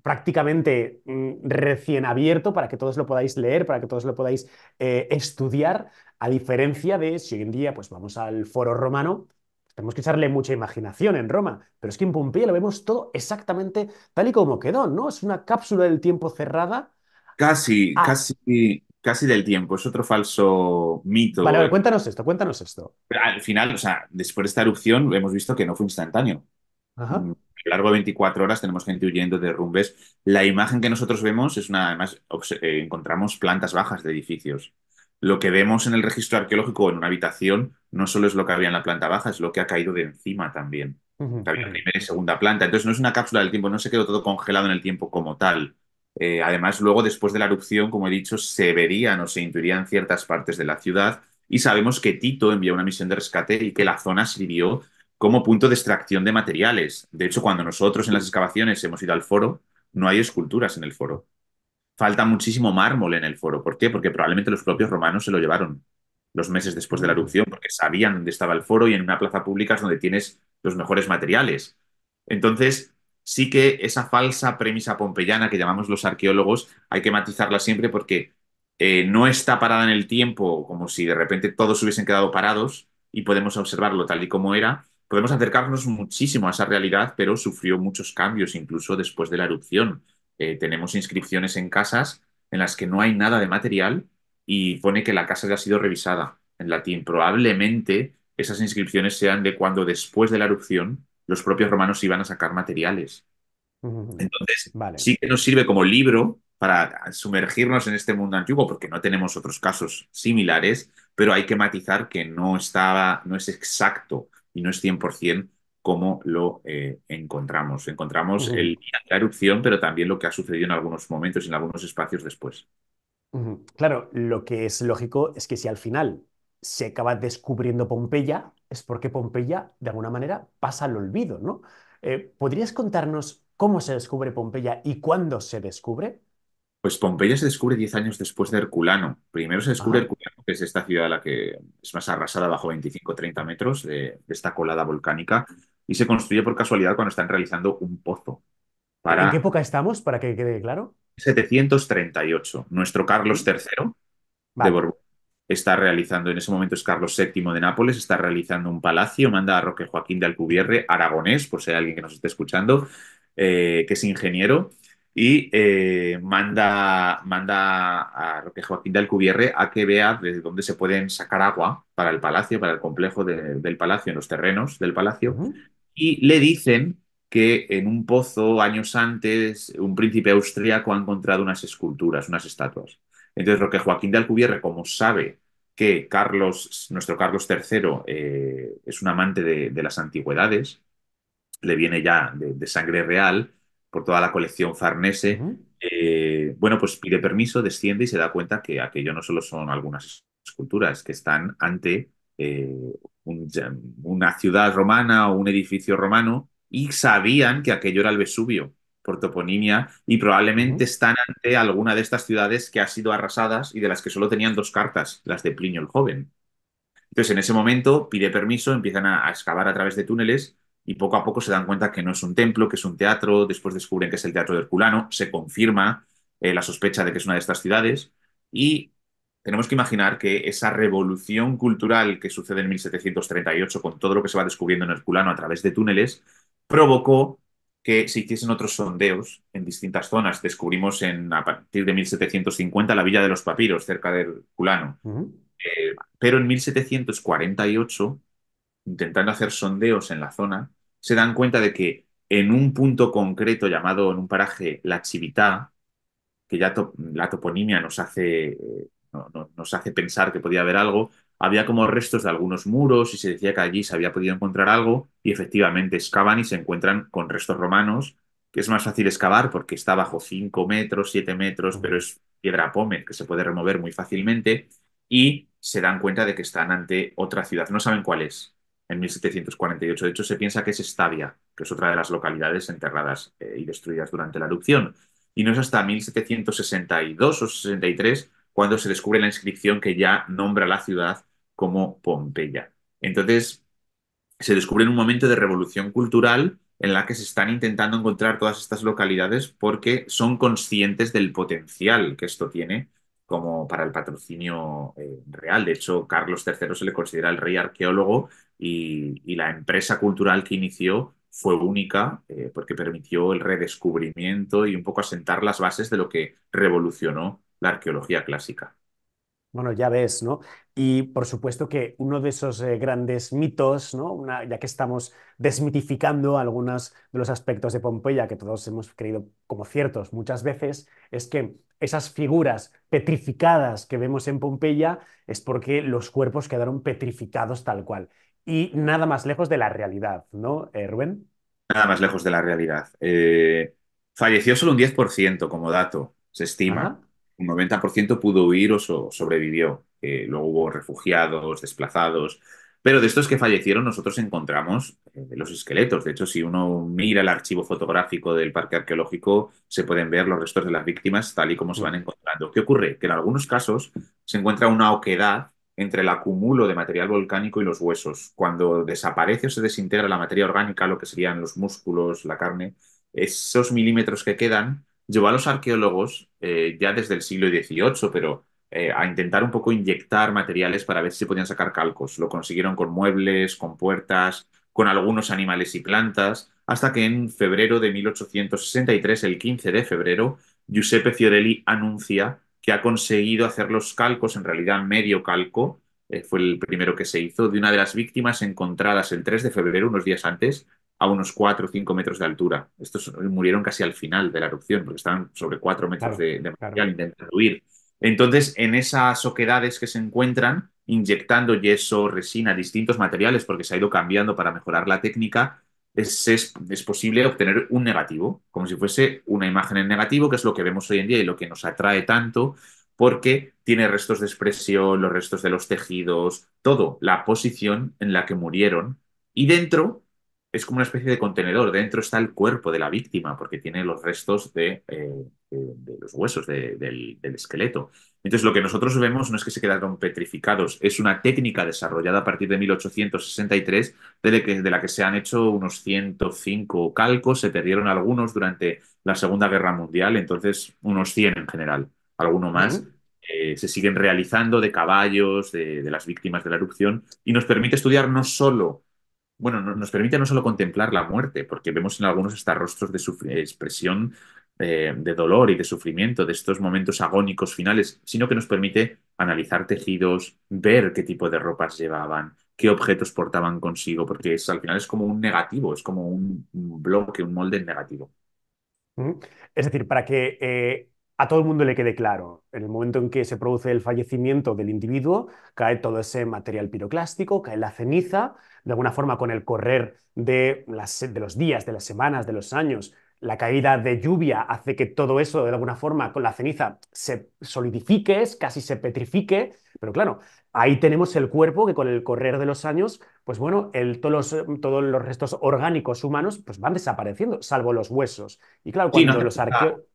prácticamente mm, recién abierto para que todos lo podáis leer, para que todos lo podáis eh, estudiar, a diferencia de si hoy en día pues vamos al foro romano tenemos que echarle mucha imaginación en Roma, pero es que en Pompeya lo vemos todo exactamente tal y como quedó, ¿no? Es una cápsula del tiempo cerrada. Casi, ah. casi, casi del tiempo. Es otro falso mito. Vale, cuéntanos esto, cuéntanos esto. Al final, o sea, después de esta erupción hemos visto que no fue instantáneo. Mm, a lo largo de 24 horas tenemos gente huyendo de derrumbes. La imagen que nosotros vemos es una, además, eh, encontramos plantas bajas de edificios lo que vemos en el registro arqueológico en una habitación no solo es lo que había en la planta baja, es lo que ha caído de encima también. Había primera y segunda planta. Entonces no es una cápsula del tiempo, no se quedó todo congelado en el tiempo como tal. Eh, además, luego, después de la erupción, como he dicho, se verían o se intuirían ciertas partes de la ciudad y sabemos que Tito envió una misión de rescate y que la zona sirvió como punto de extracción de materiales. De hecho, cuando nosotros en las excavaciones hemos ido al foro, no hay esculturas en el foro falta muchísimo mármol en el foro. ¿Por qué? Porque probablemente los propios romanos se lo llevaron los meses después de la erupción, porque sabían dónde estaba el foro y en una plaza pública es donde tienes los mejores materiales. Entonces, sí que esa falsa premisa pompeyana que llamamos los arqueólogos, hay que matizarla siempre porque eh, no está parada en el tiempo como si de repente todos hubiesen quedado parados y podemos observarlo tal y como era. Podemos acercarnos muchísimo a esa realidad, pero sufrió muchos cambios incluso después de la erupción eh, tenemos inscripciones en casas en las que no hay nada de material y pone que la casa ya ha sido revisada en latín. Probablemente esas inscripciones sean de cuando después de la erupción los propios romanos iban a sacar materiales. Entonces, vale. sí que nos sirve como libro para sumergirnos en este mundo antiguo, porque no tenemos otros casos similares, pero hay que matizar que no estaba, no es exacto y no es 100% como lo eh, encontramos. Encontramos el, la erupción, pero también lo que ha sucedido en algunos momentos y en algunos espacios después. Claro, lo que es lógico es que si al final se acaba descubriendo Pompeya, es porque Pompeya, de alguna manera, pasa al olvido, ¿no? Eh, ¿Podrías contarnos cómo se descubre Pompeya y cuándo se descubre? Pues Pompeya se descubre 10 años después de Herculano. Primero se descubre Herculano, que es esta ciudad la que es más arrasada bajo 25-30 metros de, esta colada volcánica, y se construye por casualidad cuando están realizando un pozo. ¿En qué época estamos, para que quede claro? 738. Nuestro Carlos III de Borbón está realizando, en ese momento es Carlos VII de Nápoles, está realizando un palacio, manda a Roque Joaquín de Alcubierre, aragonés, por si hay alguien que nos esté escuchando, eh, que es ingeniero, y eh, manda, manda a Roque Joaquín de Alcubierre a que vea desde dónde se pueden sacar agua para el palacio, para el complejo del palacio, en los terrenos del palacio, y le dicen que en un pozo años antes un príncipe austríaco ha encontrado unas esculturas, unas estatuas. Entonces Roque Joaquín de Alcubierre, como sabe que Carlos, nuestro Carlos III, eh, es un amante de, las antigüedades, le viene ya de sangre real, por toda la colección Farnese, eh, bueno, pues pide permiso, desciende y se da cuenta que aquello no solo son algunas esculturas, que están ante eh, una ciudad romana o un edificio romano y sabían que aquello era el Vesubio por toponimia y probablemente están ante alguna de estas ciudades que ha sido arrasadas y de las que solo tenían dos cartas, las de Plinio el Joven. Entonces, en ese momento pide permiso, empiezan a excavar a través de túneles y poco a poco se dan cuenta que no es un templo, que es un teatro, después descubren que es el Teatro de Herculano, se confirma eh, la sospecha de que es una de estas ciudades. Y tenemos que imaginar que esa revolución cultural que sucede en 1738 con todo lo que se va descubriendo en Herculano a través de túneles, provocó que se hiciesen otros sondeos en distintas zonas. Descubrimos en, a partir de 1750 la Villa de los Papiros, cerca de Herculano. Eh, pero en 1748 intentando hacer sondeos en la zona, se dan cuenta de que en un punto concreto llamado en un paraje La Chivitá, que ya la toponimia nos hace, eh, nos hace pensar que podía haber algo, había como restos de algunos muros y se decía que allí se había podido encontrar algo y efectivamente excavan y se encuentran con restos romanos, que es más fácil excavar porque está bajo 5 metros, 7 metros, pero es piedra pómez que se puede remover muy fácilmente y se dan cuenta de que están ante otra ciudad. No saben cuál es, en 1748. De hecho, se piensa que es Estavia, que es otra de las localidades enterradas eh, y destruidas durante la erupción. Y no es hasta 1762 o 63 cuando se descubre la inscripción que ya nombra la ciudad como Pompeya. Entonces, se descubre en un momento de revolución cultural en la que se están intentando encontrar todas estas localidades porque son conscientes del potencial que esto tiene como para el patrocinio eh, real. De hecho, Carlos III se le considera el rey arqueólogo y, la empresa cultural que inició fue única eh, porque permitió el redescubrimiento y un poco asentar las bases de lo que revolucionó la arqueología clásica. Bueno, ya ves, ¿no? Y por supuesto que uno de esos eh, grandes mitos, ¿no? ya que estamos desmitificando algunos de los aspectos de Pompeya que todos hemos creído como ciertos muchas veces, es que esas figuras petrificadas que vemos en Pompeya es porque los cuerpos quedaron petrificados tal cual. Y nada más lejos de la realidad, ¿no, eh, Rubén? Nada más lejos de la realidad. Eh, falleció solo un 10% como dato, se estima un 90% pudo huir o sobrevivió. luego hubo refugiados, desplazados. Pero de estos que fallecieron, nosotros encontramos eh, los esqueletos. De hecho, si uno mira el archivo fotográfico del parque arqueológico, se pueden ver los restos de las víctimas tal y como se van encontrando. ¿Qué ocurre? Que en algunos casos se encuentra una oquedad entre el acumulo de material volcánico y los huesos. Cuando desaparece o se desintegra la materia orgánica, lo que serían los músculos, la carne, esos milímetros que quedan llevó a los arqueólogos eh, ya desde el siglo XVIII, pero eh, a intentar un poco inyectar materiales para ver si podían sacar calcos. Lo consiguieron con muebles, con puertas, con algunos animales y plantas, hasta que en febrero de 1863, el 15 de febrero, Giuseppe Fiorelli anuncia que ha conseguido hacer los calcos, en realidad medio calco, eh, fue el primero que se hizo, de una de las víctimas encontradas el 3 de febrero, unos días antes, a unos 4 o 5 metros de altura. Estos murieron casi al final de la erupción, porque estaban sobre 4 metros Claro, de, de material claro. intentando huir. Entonces, en esas oquedades que se encuentran, inyectando yeso, resina, distintos materiales, porque se ha ido cambiando para mejorar la técnica, es, es- es posible obtener un negativo, como si fuese una imagen en negativo, que es lo que vemos hoy en día y lo que nos atrae tanto, porque tiene restos de expresión, los restos de los tejidos, todo, la posición en la que murieron. Y dentro es como una especie de contenedor, dentro está el cuerpo de la víctima, porque tiene los restos de, eh, de- de los huesos de- del, del esqueleto. Entonces, lo que nosotros vemos no es que se quedaron petrificados, es una técnica desarrollada a partir de 1863 de la que, de la que se han hecho unos 105 calcos, se perdieron algunos durante la Segunda Guerra Mundial, entonces unos 100 en general, alguno más. Eh, se siguen realizando de caballos, de, de las víctimas de la erupción, y nos permite estudiar no solo bueno, no- nos permite no solo contemplar la muerte, porque vemos en algunos hasta rostros de expresión eh, de dolor y de sufrimiento, de estos momentos agónicos finales, sino que nos permite analizar tejidos, ver qué tipo de ropas llevaban, qué objetos portaban consigo, porque es, al final es como un negativo, es como un, bloque, un molde negativo. Es decir, para que eh, a todo el mundo le quede claro, en el momento en que se produce el fallecimiento del individuo, cae todo ese material piroclástico, cae la ceniza, de alguna forma con el correr de, las- de los días, de las semanas, de los años, la caída de lluvia hace que todo eso, de alguna forma, con la ceniza se solidifique, casi se petrifique, pero claro, ahí tenemos el cuerpo que con el correr de los años pues bueno, el- todos los, todos los restos orgánicos humanos pues van desapareciendo, salvo los huesos. Y claro, Sí, no cuando los arqueólogos...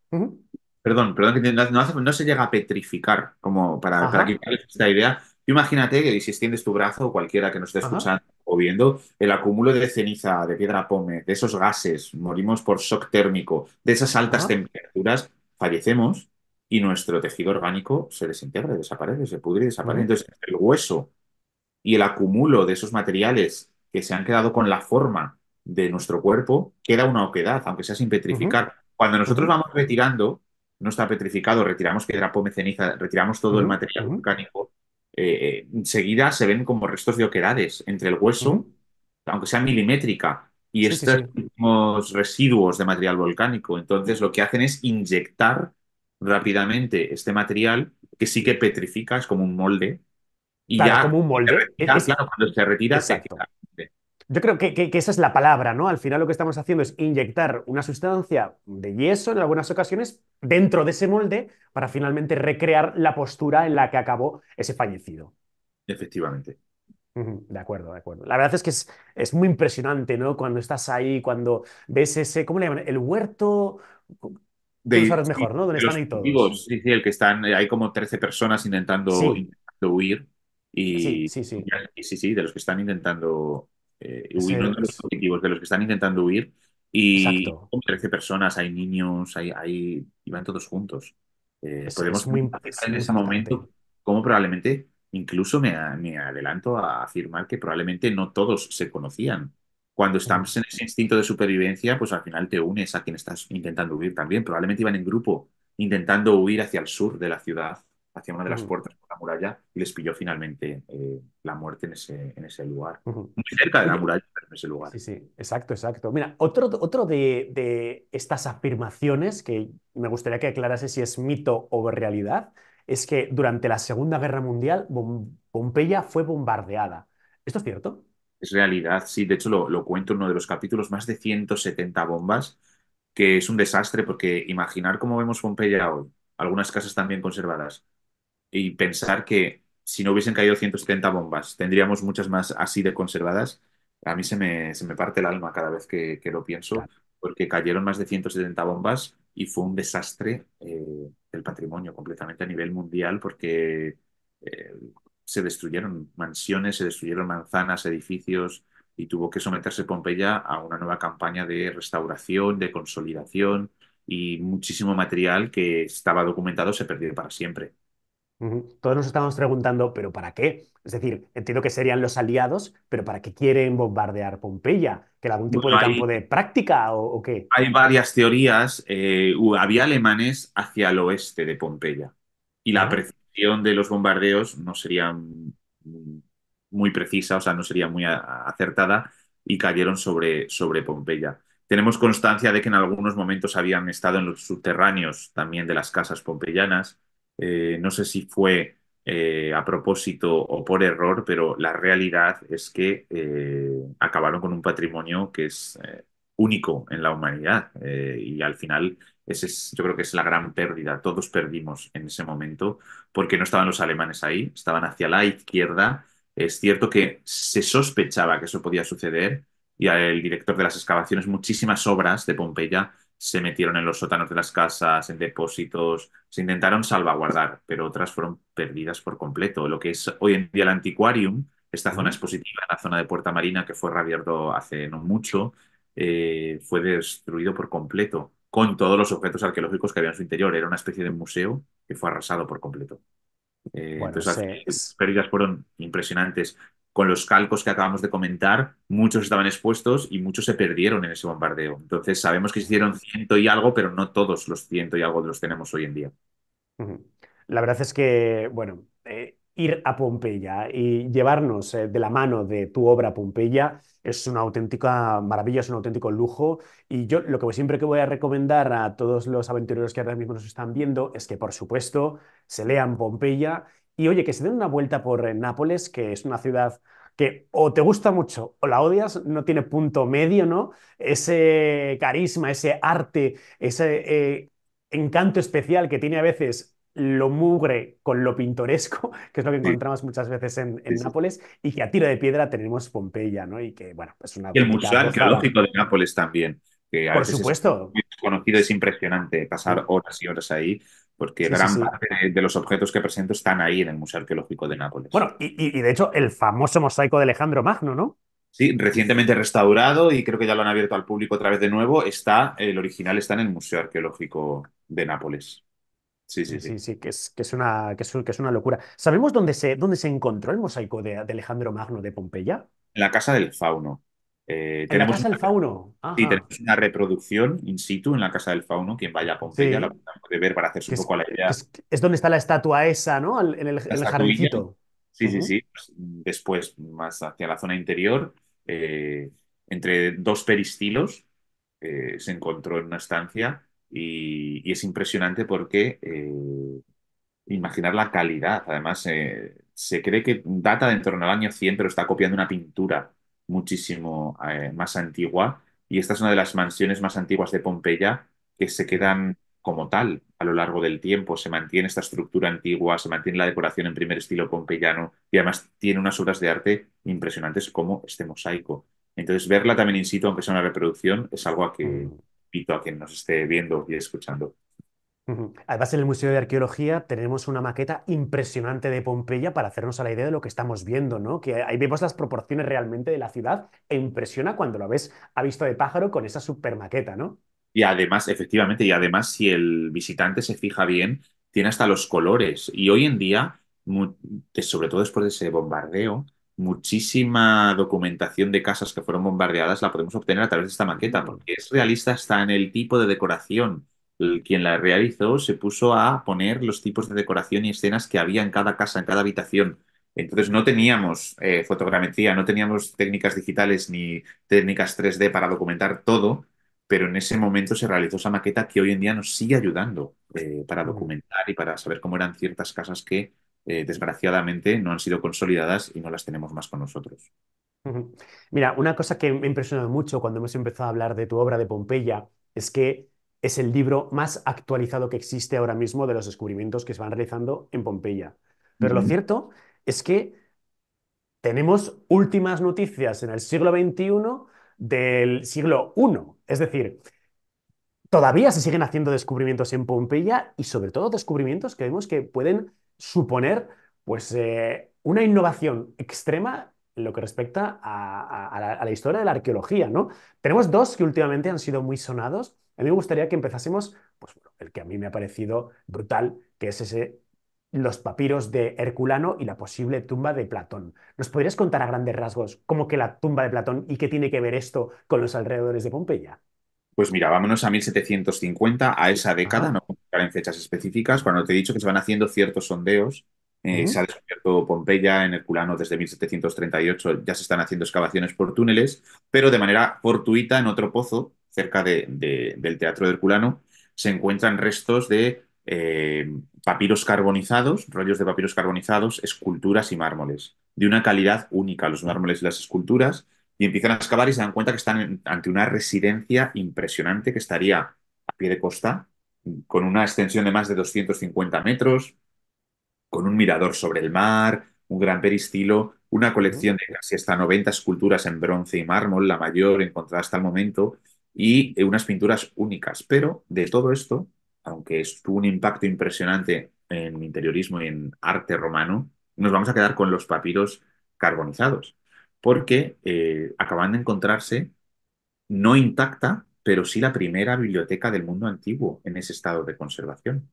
Perdón, perdón, que no, no hace- no se llega a petrificar, como para, para quitarles esta idea. Imagínate que si extiendes tu brazo, cualquiera que nos esté escuchando o viendo, el acúmulo de ceniza, de piedra pómez, de esos gases, morimos por shock térmico, de esas altas temperaturas, fallecemos y nuestro tejido orgánico se desintegra, desaparece, se pudre y desaparece. Entonces, el hueso y el acúmulo de esos materiales que se han quedado con la forma de nuestro cuerpo, queda una oquedad, aunque sea sin petrificar. Cuando nosotros vamos retirando, no está petrificado, retiramos piedra, pómez, ceniza, retiramos todo el material volcánico, eh, eh, enseguida se ven como restos de oquedades entre el hueso, aunque sea milimétrica, y Sí, estos sí. últimos residuos de material volcánico. Entonces, lo que hacen es inyectar rápidamente este material que sí que petrifica, es como un molde, y Claro, ya como un molde. se retira, Es- claro, cuando se retira, queda. Yo creo que, que- que esa es la palabra, ¿no? Al final lo que estamos haciendo es inyectar una sustancia de yeso en algunas ocasiones dentro de ese molde para finalmente recrear la postura en la que acabó ese fallecido. Efectivamente. De acuerdo, de acuerdo. La verdad es que es, es muy impresionante, ¿no? Cuando estás ahí, cuando ves ese, ¿cómo le llaman? El huerto. De, sabrás sí, mejor, ¿no? Donde están ahí todos. sí, sí, el que están, eh, hay como 13 personas intentando, Sí, intentando huir sí, y, sí, sí. y sí, sí, de los que están intentando eh, Ese- de los fugitivos, de los que están intentando huir y exacto. como 13 personas, hay niños, hay, hay, y van todos juntos. Eh, Es, podemos es muy, en muy ese momento cómo probablemente, incluso me, me adelanto a afirmar que probablemente no todos se conocían. Cuando estamos en ese instinto de supervivencia, pues al final te unes a quien estás intentando huir también. Probablemente iban en grupo intentando huir hacia el sur de la ciudad, hacia una de las puertas por la muralla, y les pilló finalmente eh, la muerte en ese, en ese lugar. Muy cerca de la muralla, pero en ese lugar. Sí, sí, exacto, exacto. Mira, otro, otro de, de estas afirmaciones que me gustaría que aclarase si es mito o realidad es que durante la Segunda Guerra Mundial Bom- Pompeya fue bombardeada. ¿Esto es cierto? Es realidad, sí. De hecho, lo, lo cuento en uno de los capítulos, más de 170 bombas, que es un desastre porque imaginar cómo vemos Pompeya hoy, algunas casas también conservadas, y pensar que si no hubiesen caído 170 bombas, tendríamos muchas más así de conservadas, a mí se me, se me parte el alma cada vez que, que lo pienso, porque cayeron más de 170 bombas y fue un desastre eh, del patrimonio completamente a nivel mundial porque eh, se destruyeron mansiones, se destruyeron manzanas, edificios y tuvo que someterse Pompeya a una nueva campaña de restauración, de consolidación y muchísimo material que estaba documentado se perdió para siempre. Todos nos estamos preguntando, ¿pero para qué? Es decir, entiendo que serían los aliados, pero ¿para qué quieren bombardear Pompeya? ¿Que algún tipo de campo de práctica o, qué? Hay varias teorías. Eh, había alemanes hacia el oeste de Pompeya y la precisión de los bombardeos no sería muy precisa, o sea, no sería muy acertada y cayeron sobre, sobre Pompeya. Tenemos constancia de que en algunos momentos habían estado en los subterráneos también de las casas pompeyanas eh, no sé si fue eh, a propósito o por error, pero la realidad es que eh, acabaron con un patrimonio que es único en la humanidad y al final ese es, yo creo que es la gran pérdida. Todos perdimos en ese momento porque no estaban los alemanes ahí, estaban hacia la izquierda. Es cierto que se sospechaba que eso podía suceder y el director de las excavaciones, muchísimas obras de Pompeya se metieron en los sótanos de las casas, en depósitos, se intentaron salvaguardar, pero otras fueron perdidas por completo. Lo que es hoy en día el antiquarium, esta zona expositiva, la zona de Puerta Marina, que fue reabierto hace no mucho, eh, fue destruido por completo, con todos los objetos arqueológicos que había en su interior. Era una especie de museo que fue arrasado por completo. Eh, entonces, las pérdidas fueron impresionantes con los calcos que acabamos de comentar, muchos estaban expuestos y muchos se perdieron en ese bombardeo. Entonces sabemos que se hicieron ciento y algo, pero no todos los ciento y algo los tenemos hoy en día. La verdad es que, bueno, eh, ir a Pompeya y llevarnos eh, de la mano de tu obra Pompeya es una auténtica maravilla, es un auténtico lujo. Y yo lo que siempre que voy a recomendar a todos los aventureros que ahora mismo nos están viendo es que, por supuesto, se lean Pompeya y oye, que se den una vuelta por eh, Nápoles, que es una ciudad que o te gusta mucho o la odias, no tiene punto medio, ¿no? Ese carisma, ese arte, ese eh, encanto especial que tiene a veces lo mugre con lo pintoresco, que es lo que encontramos muchas veces en, Nápoles, y que a tiro de piedra tenemos Pompeya, ¿no? Y que, bueno, es una... Y el Museo Arqueológico de Nápoles también. Que Por supuesto. Es conocido, es impresionante pasar horas y horas ahí porque gran parte de, los objetos que presento están ahí en el Museo Arqueológico de Nápoles. Bueno, y, de hecho el famoso mosaico de Alejandro Magno, ¿no? Sí, recientemente restaurado y creo que ya lo han abierto al público otra vez de nuevo. Está, el original está en el Museo Arqueológico de Nápoles. Sí, sí, sí. Sí, que, es, que, es una, que, es, una locura. ¿Sabemos dónde se, dónde se encontró el mosaico de, de Alejandro Magno de Pompeya? En la Casa del Fauno. Eh, en la Casa del Fauno. Sí, tenemos una reproducción in situ en la Casa del Fauno. Quien vaya a Pompeya la puede ver para hacerse un poco la idea. Es, donde está la estatua esa, ¿no? En el, jardincito. Sí, sí, sí. Pues, después, más hacia la zona interior, eh, entre dos peristilos, eh, se encontró en una estancia y, y es impresionante porque imaginar la calidad. Además, se cree que data de en torno al año 100, pero está copiando una pintura muchísimo eh, más antigua y esta es una de las mansiones más antiguas de Pompeya que se quedan como tal a lo largo del tiempo. Se mantiene esta estructura antigua, se mantiene la decoración en primer estilo pompeyano y además tiene unas obras de arte impresionantes como este mosaico. Entonces, verla también in situ, aunque sea una reproducción, es algo a que mm. invito a quien nos esté viendo y escuchando. Además, en el Museo de Arqueología tenemos una maqueta impresionante de Pompeya para hacernos a la idea de lo que estamos viendo, ¿no? Que ahí vemos las proporciones realmente de la ciudad e impresiona cuando lo ves a visto de pájaro con esa super maqueta, ¿no? Y además, efectivamente, y además, si el visitante se fija bien, tiene hasta los colores. Y hoy en día, sobre todo después de ese bombardeo, muchísima documentación de casas que fueron bombardeadas la podemos obtener a través de esta maqueta, mm. porque es realista hasta en el tipo de decoración quien la realizó se puso a poner los tipos de decoración y escenas que había en cada casa, en cada habitación. Entonces no teníamos eh, fotogrametría, no teníamos técnicas digitales ni técnicas 3D para documentar todo, pero en ese momento se realizó esa maqueta que hoy en día nos sigue ayudando eh, para documentar y para saber cómo eran ciertas casas que eh, desgraciadamente no han sido consolidadas y no las tenemos más con nosotros. Mira, una cosa que me impresionado mucho cuando hemos empezado a hablar de tu obra de Pompeya es que es el libro más actualizado que existe ahora mismo de los descubrimientos que se van realizando en Pompeya. Pero lo cierto es que tenemos últimas noticias en el siglo XXI del siglo I. Es decir, todavía se siguen haciendo descubrimientos en Pompeya y sobre todo descubrimientos que vemos que pueden suponer pues, eh, una innovación extrema en lo que respecta a, la, historia de la arqueología. ¿no? Tenemos dos que últimamente han sido muy sonados a mí me gustaría que empezásemos, pues el que a mí me ha parecido brutal, que es ese los papiros de Herculano y la posible tumba de Platón. ¿Nos podrías contar a grandes rasgos cómo que la tumba de Platón y qué tiene que ver esto con los alrededores de Pompeya? Pues mira, vámonos a 1750, a esa década, Ajá. no en fechas específicas, cuando te he dicho que se van haciendo ciertos sondeos. eh, se ha descubierto Pompeya en Herculano desde 1738, ya se están haciendo excavaciones por túneles, pero de manera fortuita en otro pozo, cerca de- de- del Teatro de Herculano, se encuentran restos de eh, papiros carbonizados, rollos de papiros carbonizados, esculturas y mármoles, de una calidad única, los mármoles y las esculturas, y empiezan a excavar y se dan cuenta que están en- ante una residencia impresionante que estaría a pie de costa, con una extensión de más de 250 metros, con un mirador sobre el mar, un gran peristilo, una colección de casi hasta 90 esculturas en bronce y mármol, la mayor encontrada hasta el momento, y eh, unas pinturas únicas. Pero de todo esto, aunque tuvo un impacto impresionante en interiorismo y en arte romano, nos vamos a quedar con los papiros carbonizados, porque eh, acaban de encontrarse no intacta, pero sí la primera biblioteca del mundo antiguo en ese estado de conservación.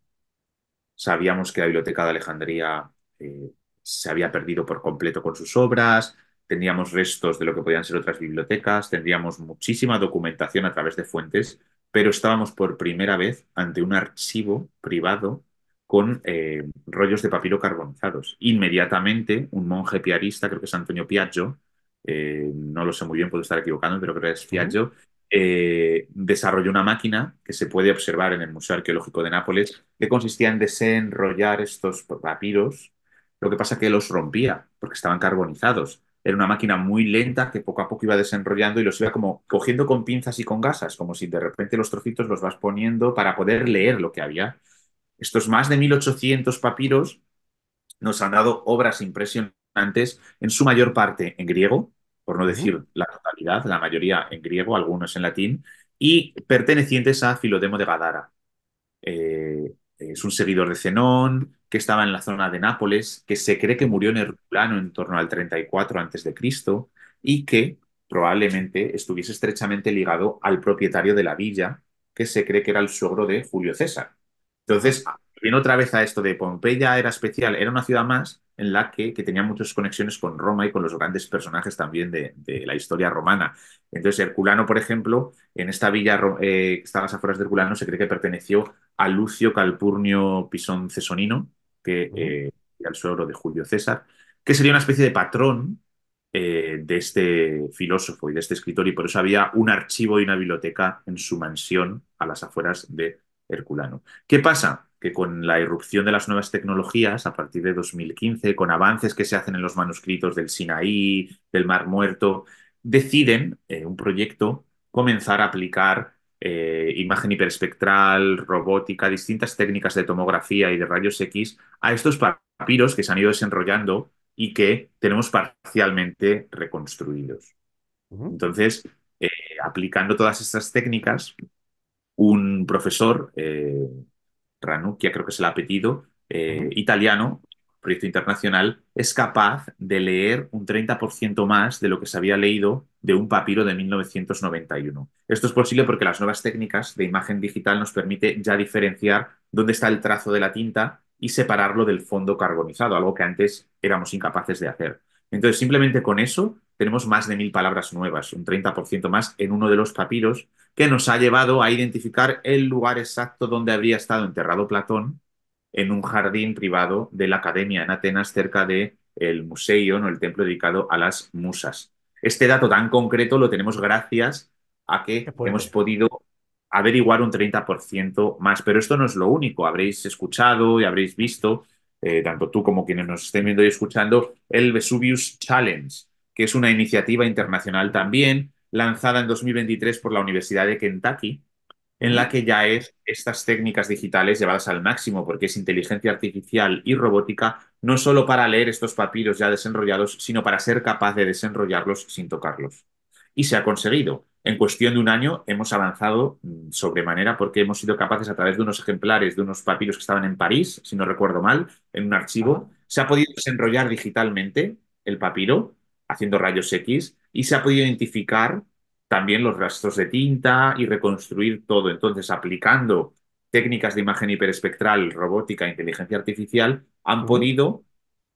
Sabíamos que la Biblioteca de Alejandría eh, se había perdido por completo con sus obras, tendríamos restos de lo que podían ser otras bibliotecas, tendríamos muchísima documentación a través de fuentes, pero estábamos por primera vez ante un archivo privado con eh, rollos de papiro carbonizados. Inmediatamente, un monje piarista, creo que es Antonio Piaggio, eh, no lo sé muy bien, puedo estar equivocando, pero creo que es Piaggio, eh, desarrolló una máquina que se puede observar en el Museo Arqueológico de Nápoles, que consistía en desenrollar estos papiros. Lo que pasa que los rompía, porque estaban carbonizados. Era una máquina muy lenta que poco a poco iba desenrollando y los iba como cogiendo con pinzas y con gasas, como si de repente los trocitos los vas poniendo para poder leer lo que había. Estos más de 1800 papiros nos han dado obras impresionantes, en su mayor parte en griego, por no decir la totalidad, la mayoría en griego, algunos en latín, y pertenecientes a Filodemo de Gadara. Eh, es un seguidor de Zenón, que estaba en la zona de Nápoles, que se cree que murió en Herculano en torno al 34 a.C. y que probablemente estuviese estrechamente ligado al propietario de la villa, que se cree que era el suegro de Julio César. Entonces, viene otra vez a esto de Pompeya era especial, era una ciudad más en la que, que tenía muchas conexiones con Roma y con los grandes personajes también de, la historia romana. Entonces, Herculano, por ejemplo, en esta villa eh, que está a las afueras de Herculano, se cree que perteneció a Lucio Calpurnio Pisón Cesonino, que eh, el suegro de Julio César, que sería una especie de patrón eh, de este filósofo y de este escritor, y por eso había un archivo y una biblioteca en su mansión a las afueras de Herculano. ¿Qué pasa? Que con la irrupción de las nuevas tecnologías, a partir de 2015, con avances que se hacen en los manuscritos del Sinaí, del Mar Muerto, deciden eh, un proyecto comenzar a aplicar eh, imagen hiperespectral, robótica, distintas técnicas de tomografía y de rayos X a estos papiros que se han ido desenrollando y que tenemos parcialmente reconstruidos. Entonces, eh, aplicando todas estas técnicas, un profesor, eh, Ranuccia creo que es el apellido, eh, ujú. italiano, proyecto internacional, es capaz de leer un 30% más de lo que se había leído de un papiro de 1991. Esto es posible porque las nuevas técnicas de imagen digital nos permite ya diferenciar dónde está el trazo de la tinta y separarlo del fondo carbonizado, algo que antes éramos incapaces de hacer. Entonces, simplemente con eso tenemos más de mil palabras nuevas, un 30% más en uno de los papiros que nos ha llevado a identificar el lugar exacto donde habría estado enterrado Platón en un jardín privado de la Academia en Atenas, cerca del el Museion o el templo dedicado a las musas. Este dato tan concreto lo tenemos gracias a que hemos podido averiguar un 30% más, pero esto no es lo único. Habréis escuchado y habréis visto, eh, tanto tú como quienes nos estén viendo y escuchando, el Vesuvius Challenge, que es una iniciativa internacional también lanzada en 2023 por la Universidad de Kentucky, en la que ya es estas técnicas digitales llevadas al máximo, porque es inteligencia artificial y robótica, no solo para leer estos papiros ya desenrollados, sino para ser capaz de desenrollarlos sin tocarlos. Y se ha conseguido. En cuestión de un año hemos avanzado mm, sobremanera porque hemos sido capaces a través de unos ejemplares de unos papiros que estaban en París, si no recuerdo mal, en un archivo, se ha podido desenrollar digitalmente el papiro haciendo rayos X y se ha podido identificar también los rastros de tinta y reconstruir todo. Entonces, aplicando técnicas de imagen hiperespectral, robótica, inteligencia artificial, han podido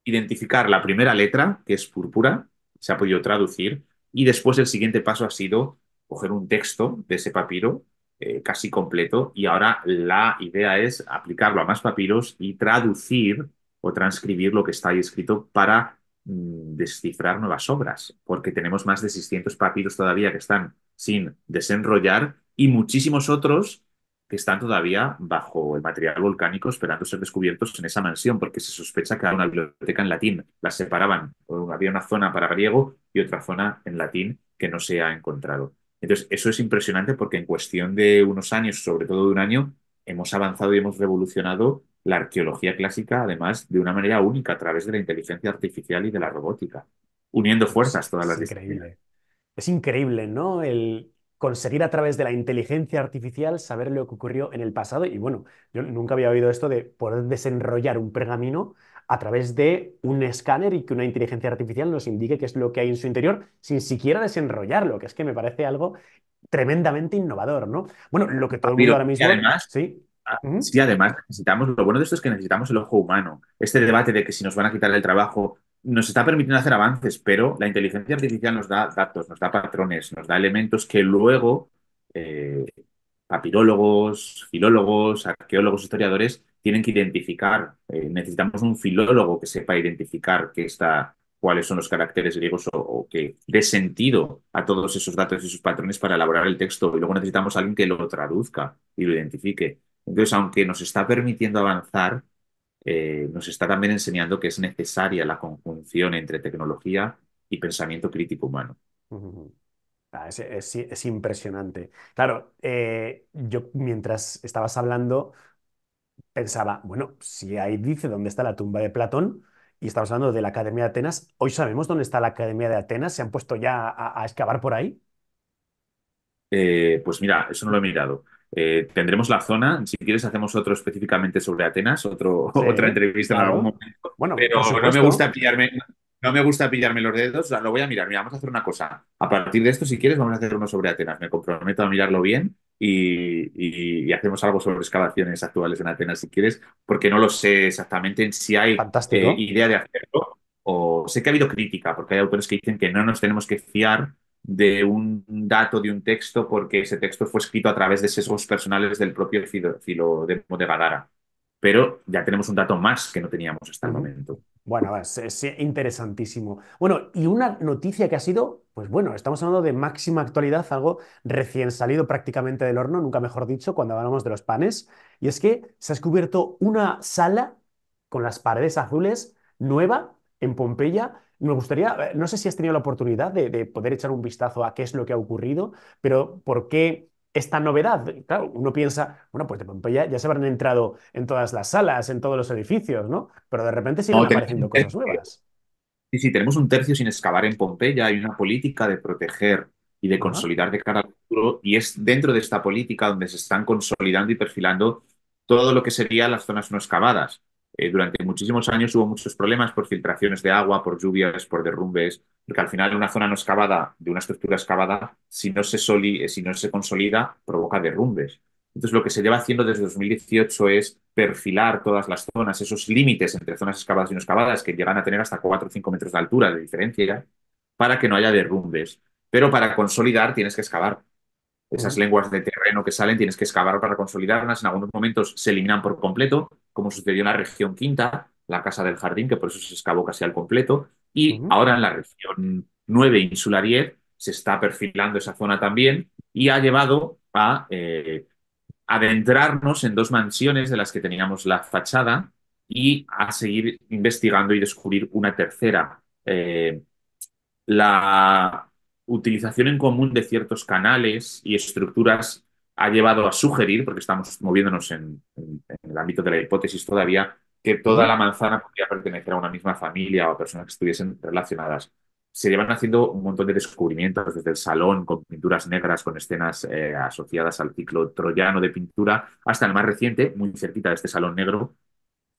identificar la primera letra, que es púrpura, se ha podido traducir, y después el siguiente paso ha sido coger un texto de ese papiro eh, casi completo y ahora la idea es aplicarlo a más papiros y traducir o transcribir lo que está ahí escrito para descifrar nuevas obras, porque tenemos más de 600 papiros todavía que están sin desenrollar y muchísimos otros que están todavía bajo el material volcánico esperando ser descubiertos en esa mansión, porque se sospecha que hay una biblioteca en latín. Las separaban, había una zona para griego y otra zona en latín que no se ha encontrado. Entonces, eso es impresionante porque en cuestión de unos años, sobre todo de un año, hemos avanzado y hemos revolucionado la arqueología clásica, además, de una manera única a través de la inteligencia artificial y de la robótica, uniendo Es, fuerzas todas es las disciplinas. increíble. Es increíble, ¿no? El conseguir a través de la inteligencia artificial saber lo que ocurrió en el pasado. Y bueno, yo nunca había oído esto de poder desenrollar un pergamino a través de un escáner y que una inteligencia artificial nos indique qué es lo que hay en su interior sin siquiera desenrollarlo, que es que me parece algo tremendamente innovador, ¿no? Bueno, lo que todo el mundo ahora Y mismo, además, sí. Ah. Sí, además necesitamos, lo bueno de esto es que necesitamos el ojo humano. Este debate de que si nos van a quitar el trabajo nos está permitiendo hacer avances, pero la inteligencia artificial nos da datos, nos da patrones, nos da elementos que luego eh, papirólogos, filólogos, arqueólogos, historiadores tienen que identificar. Eh, necesitamos un filólogo que sepa identificar qué está, cuáles son los caracteres griegos o, o que dé sentido a todos esos datos y sus patrones para elaborar el texto. Y luego necesitamos a alguien que lo traduzca y lo identifique. Entonces, aunque nos está permitiendo avanzar, eh, nos está también enseñando que es necesaria la conjunción entre tecnología y pensamiento crítico humano. Ah, es, es- es impresionante. Claro, eh, yo mientras estabas hablando pensaba, bueno, si ahí dice dónde está la tumba de Platón y estamos hablando de la Academia de Atenas, hoy sabemos dónde está la Academia de Atenas, ¿se han puesto ya a, a excavar por ahí? Eh, pues mira, eso no lo he mirado. Eh, tendremos la zona, si quieres hacemos otro específicamente sobre Atenas, otro, Sí, otra entrevista en algún momento, Bueno, pero no me gusta pillarme, no me gusta pillarme los dedos, o sea, lo voy a mirar. Mira, vamos a hacer una cosa. A partir de esto, si quieres, vamos a hacer uno sobre Atenas. Me comprometo a mirarlo bien y, y- y hacemos algo sobre excavaciones actuales en Atenas, si quieres, porque no lo sé exactamente en si hay eh, idea de hacerlo o sé que ha habido crítica, porque hay autores que dicen que no nos tenemos que fiar de un dato, de un texto, porque ese texto fue escrito a través de sesgos personales del propio Filo, Filodemo de Gadara. Pero ya tenemos un dato más que no teníamos hasta el momento. Bueno, es, es interesantísimo. Bueno, y una noticia que ha sido, pues bueno, estamos hablando de máxima actualidad, algo recién salido prácticamente del horno, nunca mejor dicho, cuando hablamos de los panes, y es que se ha descubierto una sala con las paredes azules nueva en Pompeya. Me gustaría, eh, no sé si has tenido la oportunidad de, de poder echar un vistazo a qué es lo que ha ocurrido, pero ¿por qué esta novedad? Claro, uno piensa, bueno, pues de Pompeya ya se habrán entrado en todas las salas, en todos los edificios, ¿no? Pero de repente siguen No, apareciendo cosas nuevas. sí, sí, tenemos un tercio sin excavar en Pompeya. Hay una política de proteger y de consolidar de cara al futuro. Y es dentro de esta política donde se están consolidando y perfilando todo lo que serían las zonas no excavadas. Eh, durante muchísimos años hubo muchos problemas por filtraciones de agua, por lluvias, por derrumbes, porque al final una zona no excavada, de una estructura excavada, si no se, soli- si no se consolida, provoca derrumbes. Entonces, lo que se lleva haciendo desde 2018 es perfilar todas las zonas, esos límites entre zonas excavadas y no excavadas, que llegan a tener hasta 4 o 5 metros de altura de diferencia, para que no haya derrumbes. Pero para consolidar tienes que excavar. Esas lenguas de terreno que salen tienes que excavar para consolidarlas. En algunos momentos se eliminan por completo, como sucedió en la región quinta, la Casa del Jardín, que por eso se excavó casi al completo. Y ahora en la región 9, Insula 10, se está perfilando esa zona también y ha llevado a eh, adentrarnos en dos mansiones de las que teníamos la fachada y a seguir investigando y descubrir una tercera. Eh, la utilización en común de ciertos canales y estructuras ha llevado a sugerir, porque estamos moviéndonos en, en- en el ámbito de la hipótesis todavía, que toda la manzana podría pertenecer a una misma familia o a personas que estuviesen relacionadas. Se llevan haciendo un montón de descubrimientos desde el salón con pinturas negras, con escenas eh, asociadas al ciclo troyano de pintura, hasta el más reciente, muy cerquita de este salón negro,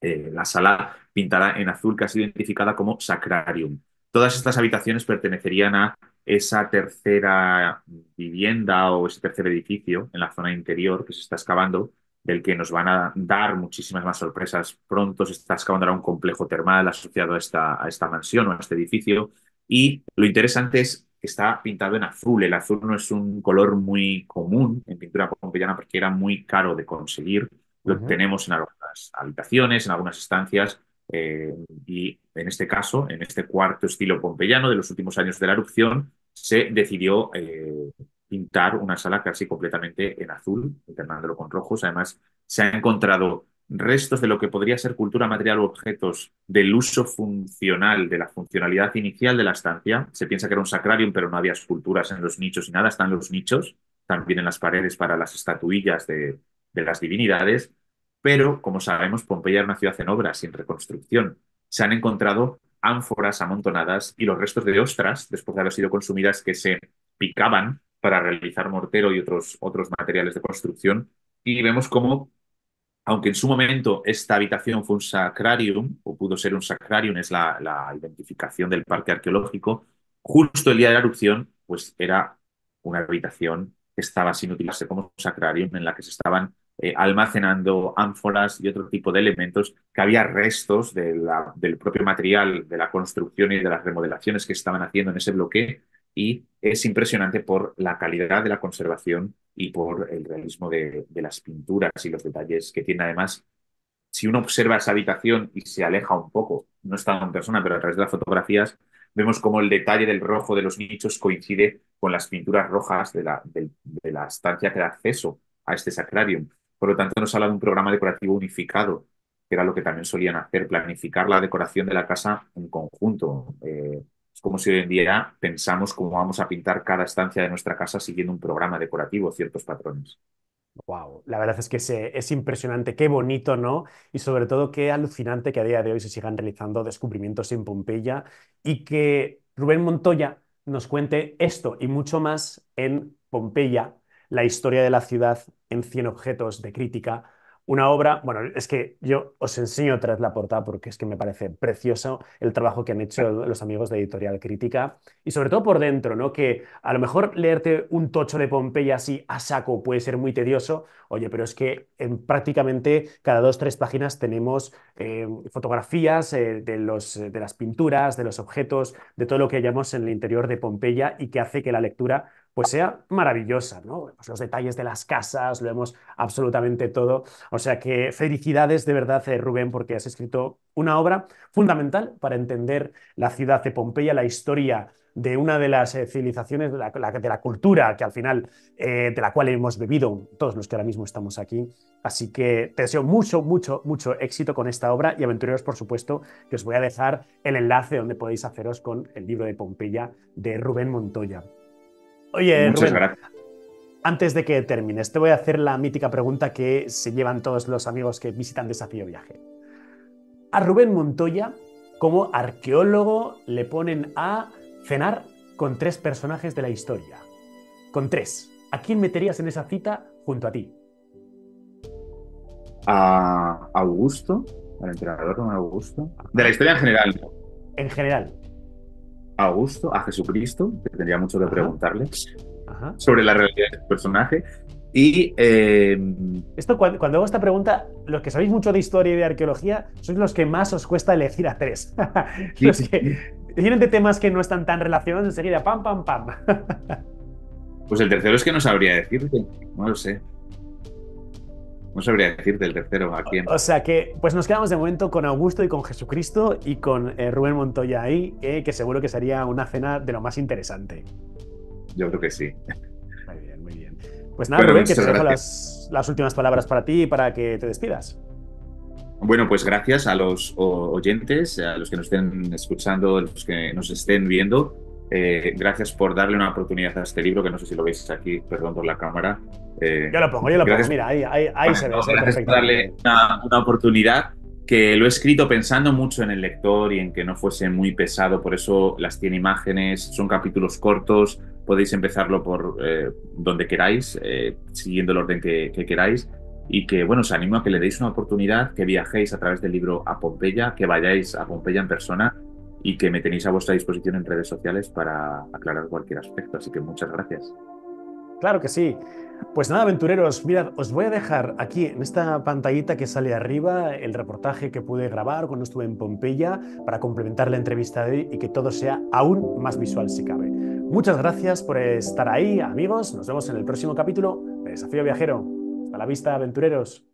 eh, la sala pintada en azul que ha sido identificada como Sacrarium. Todas estas habitaciones pertenecerían a esa tercera vivienda o ese tercer edificio en la zona interior que se está excavando del que nos van a dar muchísimas más sorpresas pronto. Se está excavando ahora un complejo termal asociado a esta, a esta mansión o a este edificio. Y lo interesante es que está pintado en azul. El azul no es un color muy común en pintura pompeyana porque era muy caro de conseguir. Lo tenemos en algunas habitaciones, en algunas estancias. Eh, y en este caso, en este cuarto estilo pompeyano de los últimos años de la erupción, se decidió eh, pintar una sala casi completamente en azul, alternándolo con rojos. Además, se han encontrado restos de lo que podría ser cultura material o objetos del uso funcional, de la funcionalidad inicial de la estancia. Se piensa que era un sacrarium, pero no había esculturas en los nichos y nada, están los nichos, también en las paredes para las estatuillas de, de las divinidades. Pero, como sabemos, Pompeya era una ciudad en obra, sin reconstrucción. Se han encontrado ánforas amontonadas y los restos de ostras, después de haber sido consumidas, que se picaban para realizar mortero y otros, otros materiales de construcción. Y vemos cómo, aunque en su momento esta habitación fue un sacrarium, o pudo ser un sacrarium, es la, la identificación del parque arqueológico, justo el día de la erupción, pues era una habitación que estaba sin utilizarse como sacrarium, en la que se estaban eh, almacenando ánforas y otro tipo de elementos, que había restos de del propio material de la construcción y de las remodelaciones que estaban haciendo en ese bloque y es impresionante por la calidad de la conservación y por el realismo de, las pinturas y los detalles que tiene además. Si uno observa esa habitación y se aleja un poco, no está en persona, pero a través de las fotografías, vemos cómo el detalle del rojo de los nichos coincide con las pinturas rojas de la, de, la estancia que da acceso a este sacrarium. Por lo tanto, nos habla de un programa decorativo unificado, que era lo que también solían hacer, planificar la decoración de la casa en conjunto. Eh, es como si hoy en día pensamos cómo vamos a pintar cada estancia de nuestra casa siguiendo un programa decorativo, ciertos patrones. Wow, la verdad es que es impresionante, qué bonito, ¿no? Y sobre todo qué alucinante que a día de hoy se sigan realizando descubrimientos en Pompeya y que Rubén Montoya nos cuente esto y mucho más en Pompeya, la historia de la ciudad en 100 objetos de crítica. Una obra, bueno, es que yo os enseño otra vez la portada porque es que me parece precioso el trabajo que han hecho los amigos de Editorial Crítica. Y sobre todo por dentro, ¿no? Que a lo mejor leerte un tocho de Pompeya así a saco puede ser muy tedioso, oye, pero es que en prácticamente cada dos, tres páginas tenemos eh, fotografías eh, de, los, de las pinturas, de los objetos, de todo lo que hayamos en el interior de Pompeya y que hace que la lectura pues sea maravillosa, ¿no? Pues los detalles de las casas, lo vemos absolutamente todo. O sea que felicidades de verdad, eh, Rubén, porque has escrito una obra fundamental para entender la ciudad de Pompeya, la historia de una de las eh, civilizaciones de la, cultura que al final, eh, de la cual hemos bebido todos los que ahora mismo estamos aquí. Así que te deseo mucho, mucho, mucho éxito con esta obra y aventureros, por supuesto, que os voy a dejar el enlace donde podéis haceros con el libro de Pompeya de Rubén Montoya. Oye, Rubén, antes de que termines, te voy a hacer la mítica pregunta que se llevan todos los amigos que visitan Desafío Viaje. A Rubén Montoya, como arqueólogo, le ponen a cenar con tres personajes de la historia. Con tres. ¿A quién meterías en esa cita junto a ti? A Augusto, al emperador Augusto. De la historia en general. En general. Augusto, a Jesucristo, que tendría mucho que preguntarle sobre la realidad del personaje. Y eh, esto cuando, hago esta pregunta, los que sabéis mucho de historia y de arqueología, sois los que más os cuesta elegir a tres. los que tienen de temas que no están tan relacionados enseguida, pam, pam, pam. pues el tercero es que no sabría decirte, no lo sé. No sabría decirte el tercero a quién. O sea que, pues nos quedamos de momento con Augusto y con Jesucristo y con eh, Rubén Montoya ahí, eh, que seguro que sería una cena de lo más interesante. Yo creo que sí. Muy bien, muy bien. Pues nada, Rubén, que te dejo las, las últimas palabras para ti y para que te despidas. Bueno, pues gracias a los oyentes, a los que nos estén escuchando, a los que nos estén viendo. Eh, gracias por darle una oportunidad a este libro, que no sé si lo veis aquí, perdón por la cámara. Eh, yo lo pongo, yo lo pongo, mira, ahí, ahí, se ve. gracias por darle una, una, oportunidad que lo he escrito pensando mucho en el lector y en que no fuese muy pesado, por eso las tiene imágenes, son capítulos cortos, podéis empezarlo por eh, donde queráis, siguiendo el orden que, que queráis y que, bueno, os animo a que le deis una oportunidad, que viajéis a través del libro a Pompeya, que vayáis a Pompeya en persona y que me tenéis a vuestra disposición en redes sociales para aclarar cualquier aspecto. Así que muchas gracias. Claro que sí. Pues nada, aventureros, mirad, os voy a dejar aquí en esta pantallita que sale arriba el reportaje que pude grabar cuando estuve en Pompeya para complementar la entrevista de hoy y que todo sea aún más visual si cabe. Muchas gracias por estar ahí, amigos. Nos vemos en el próximo capítulo de Desafío Viajero. Hasta la vista, aventureros.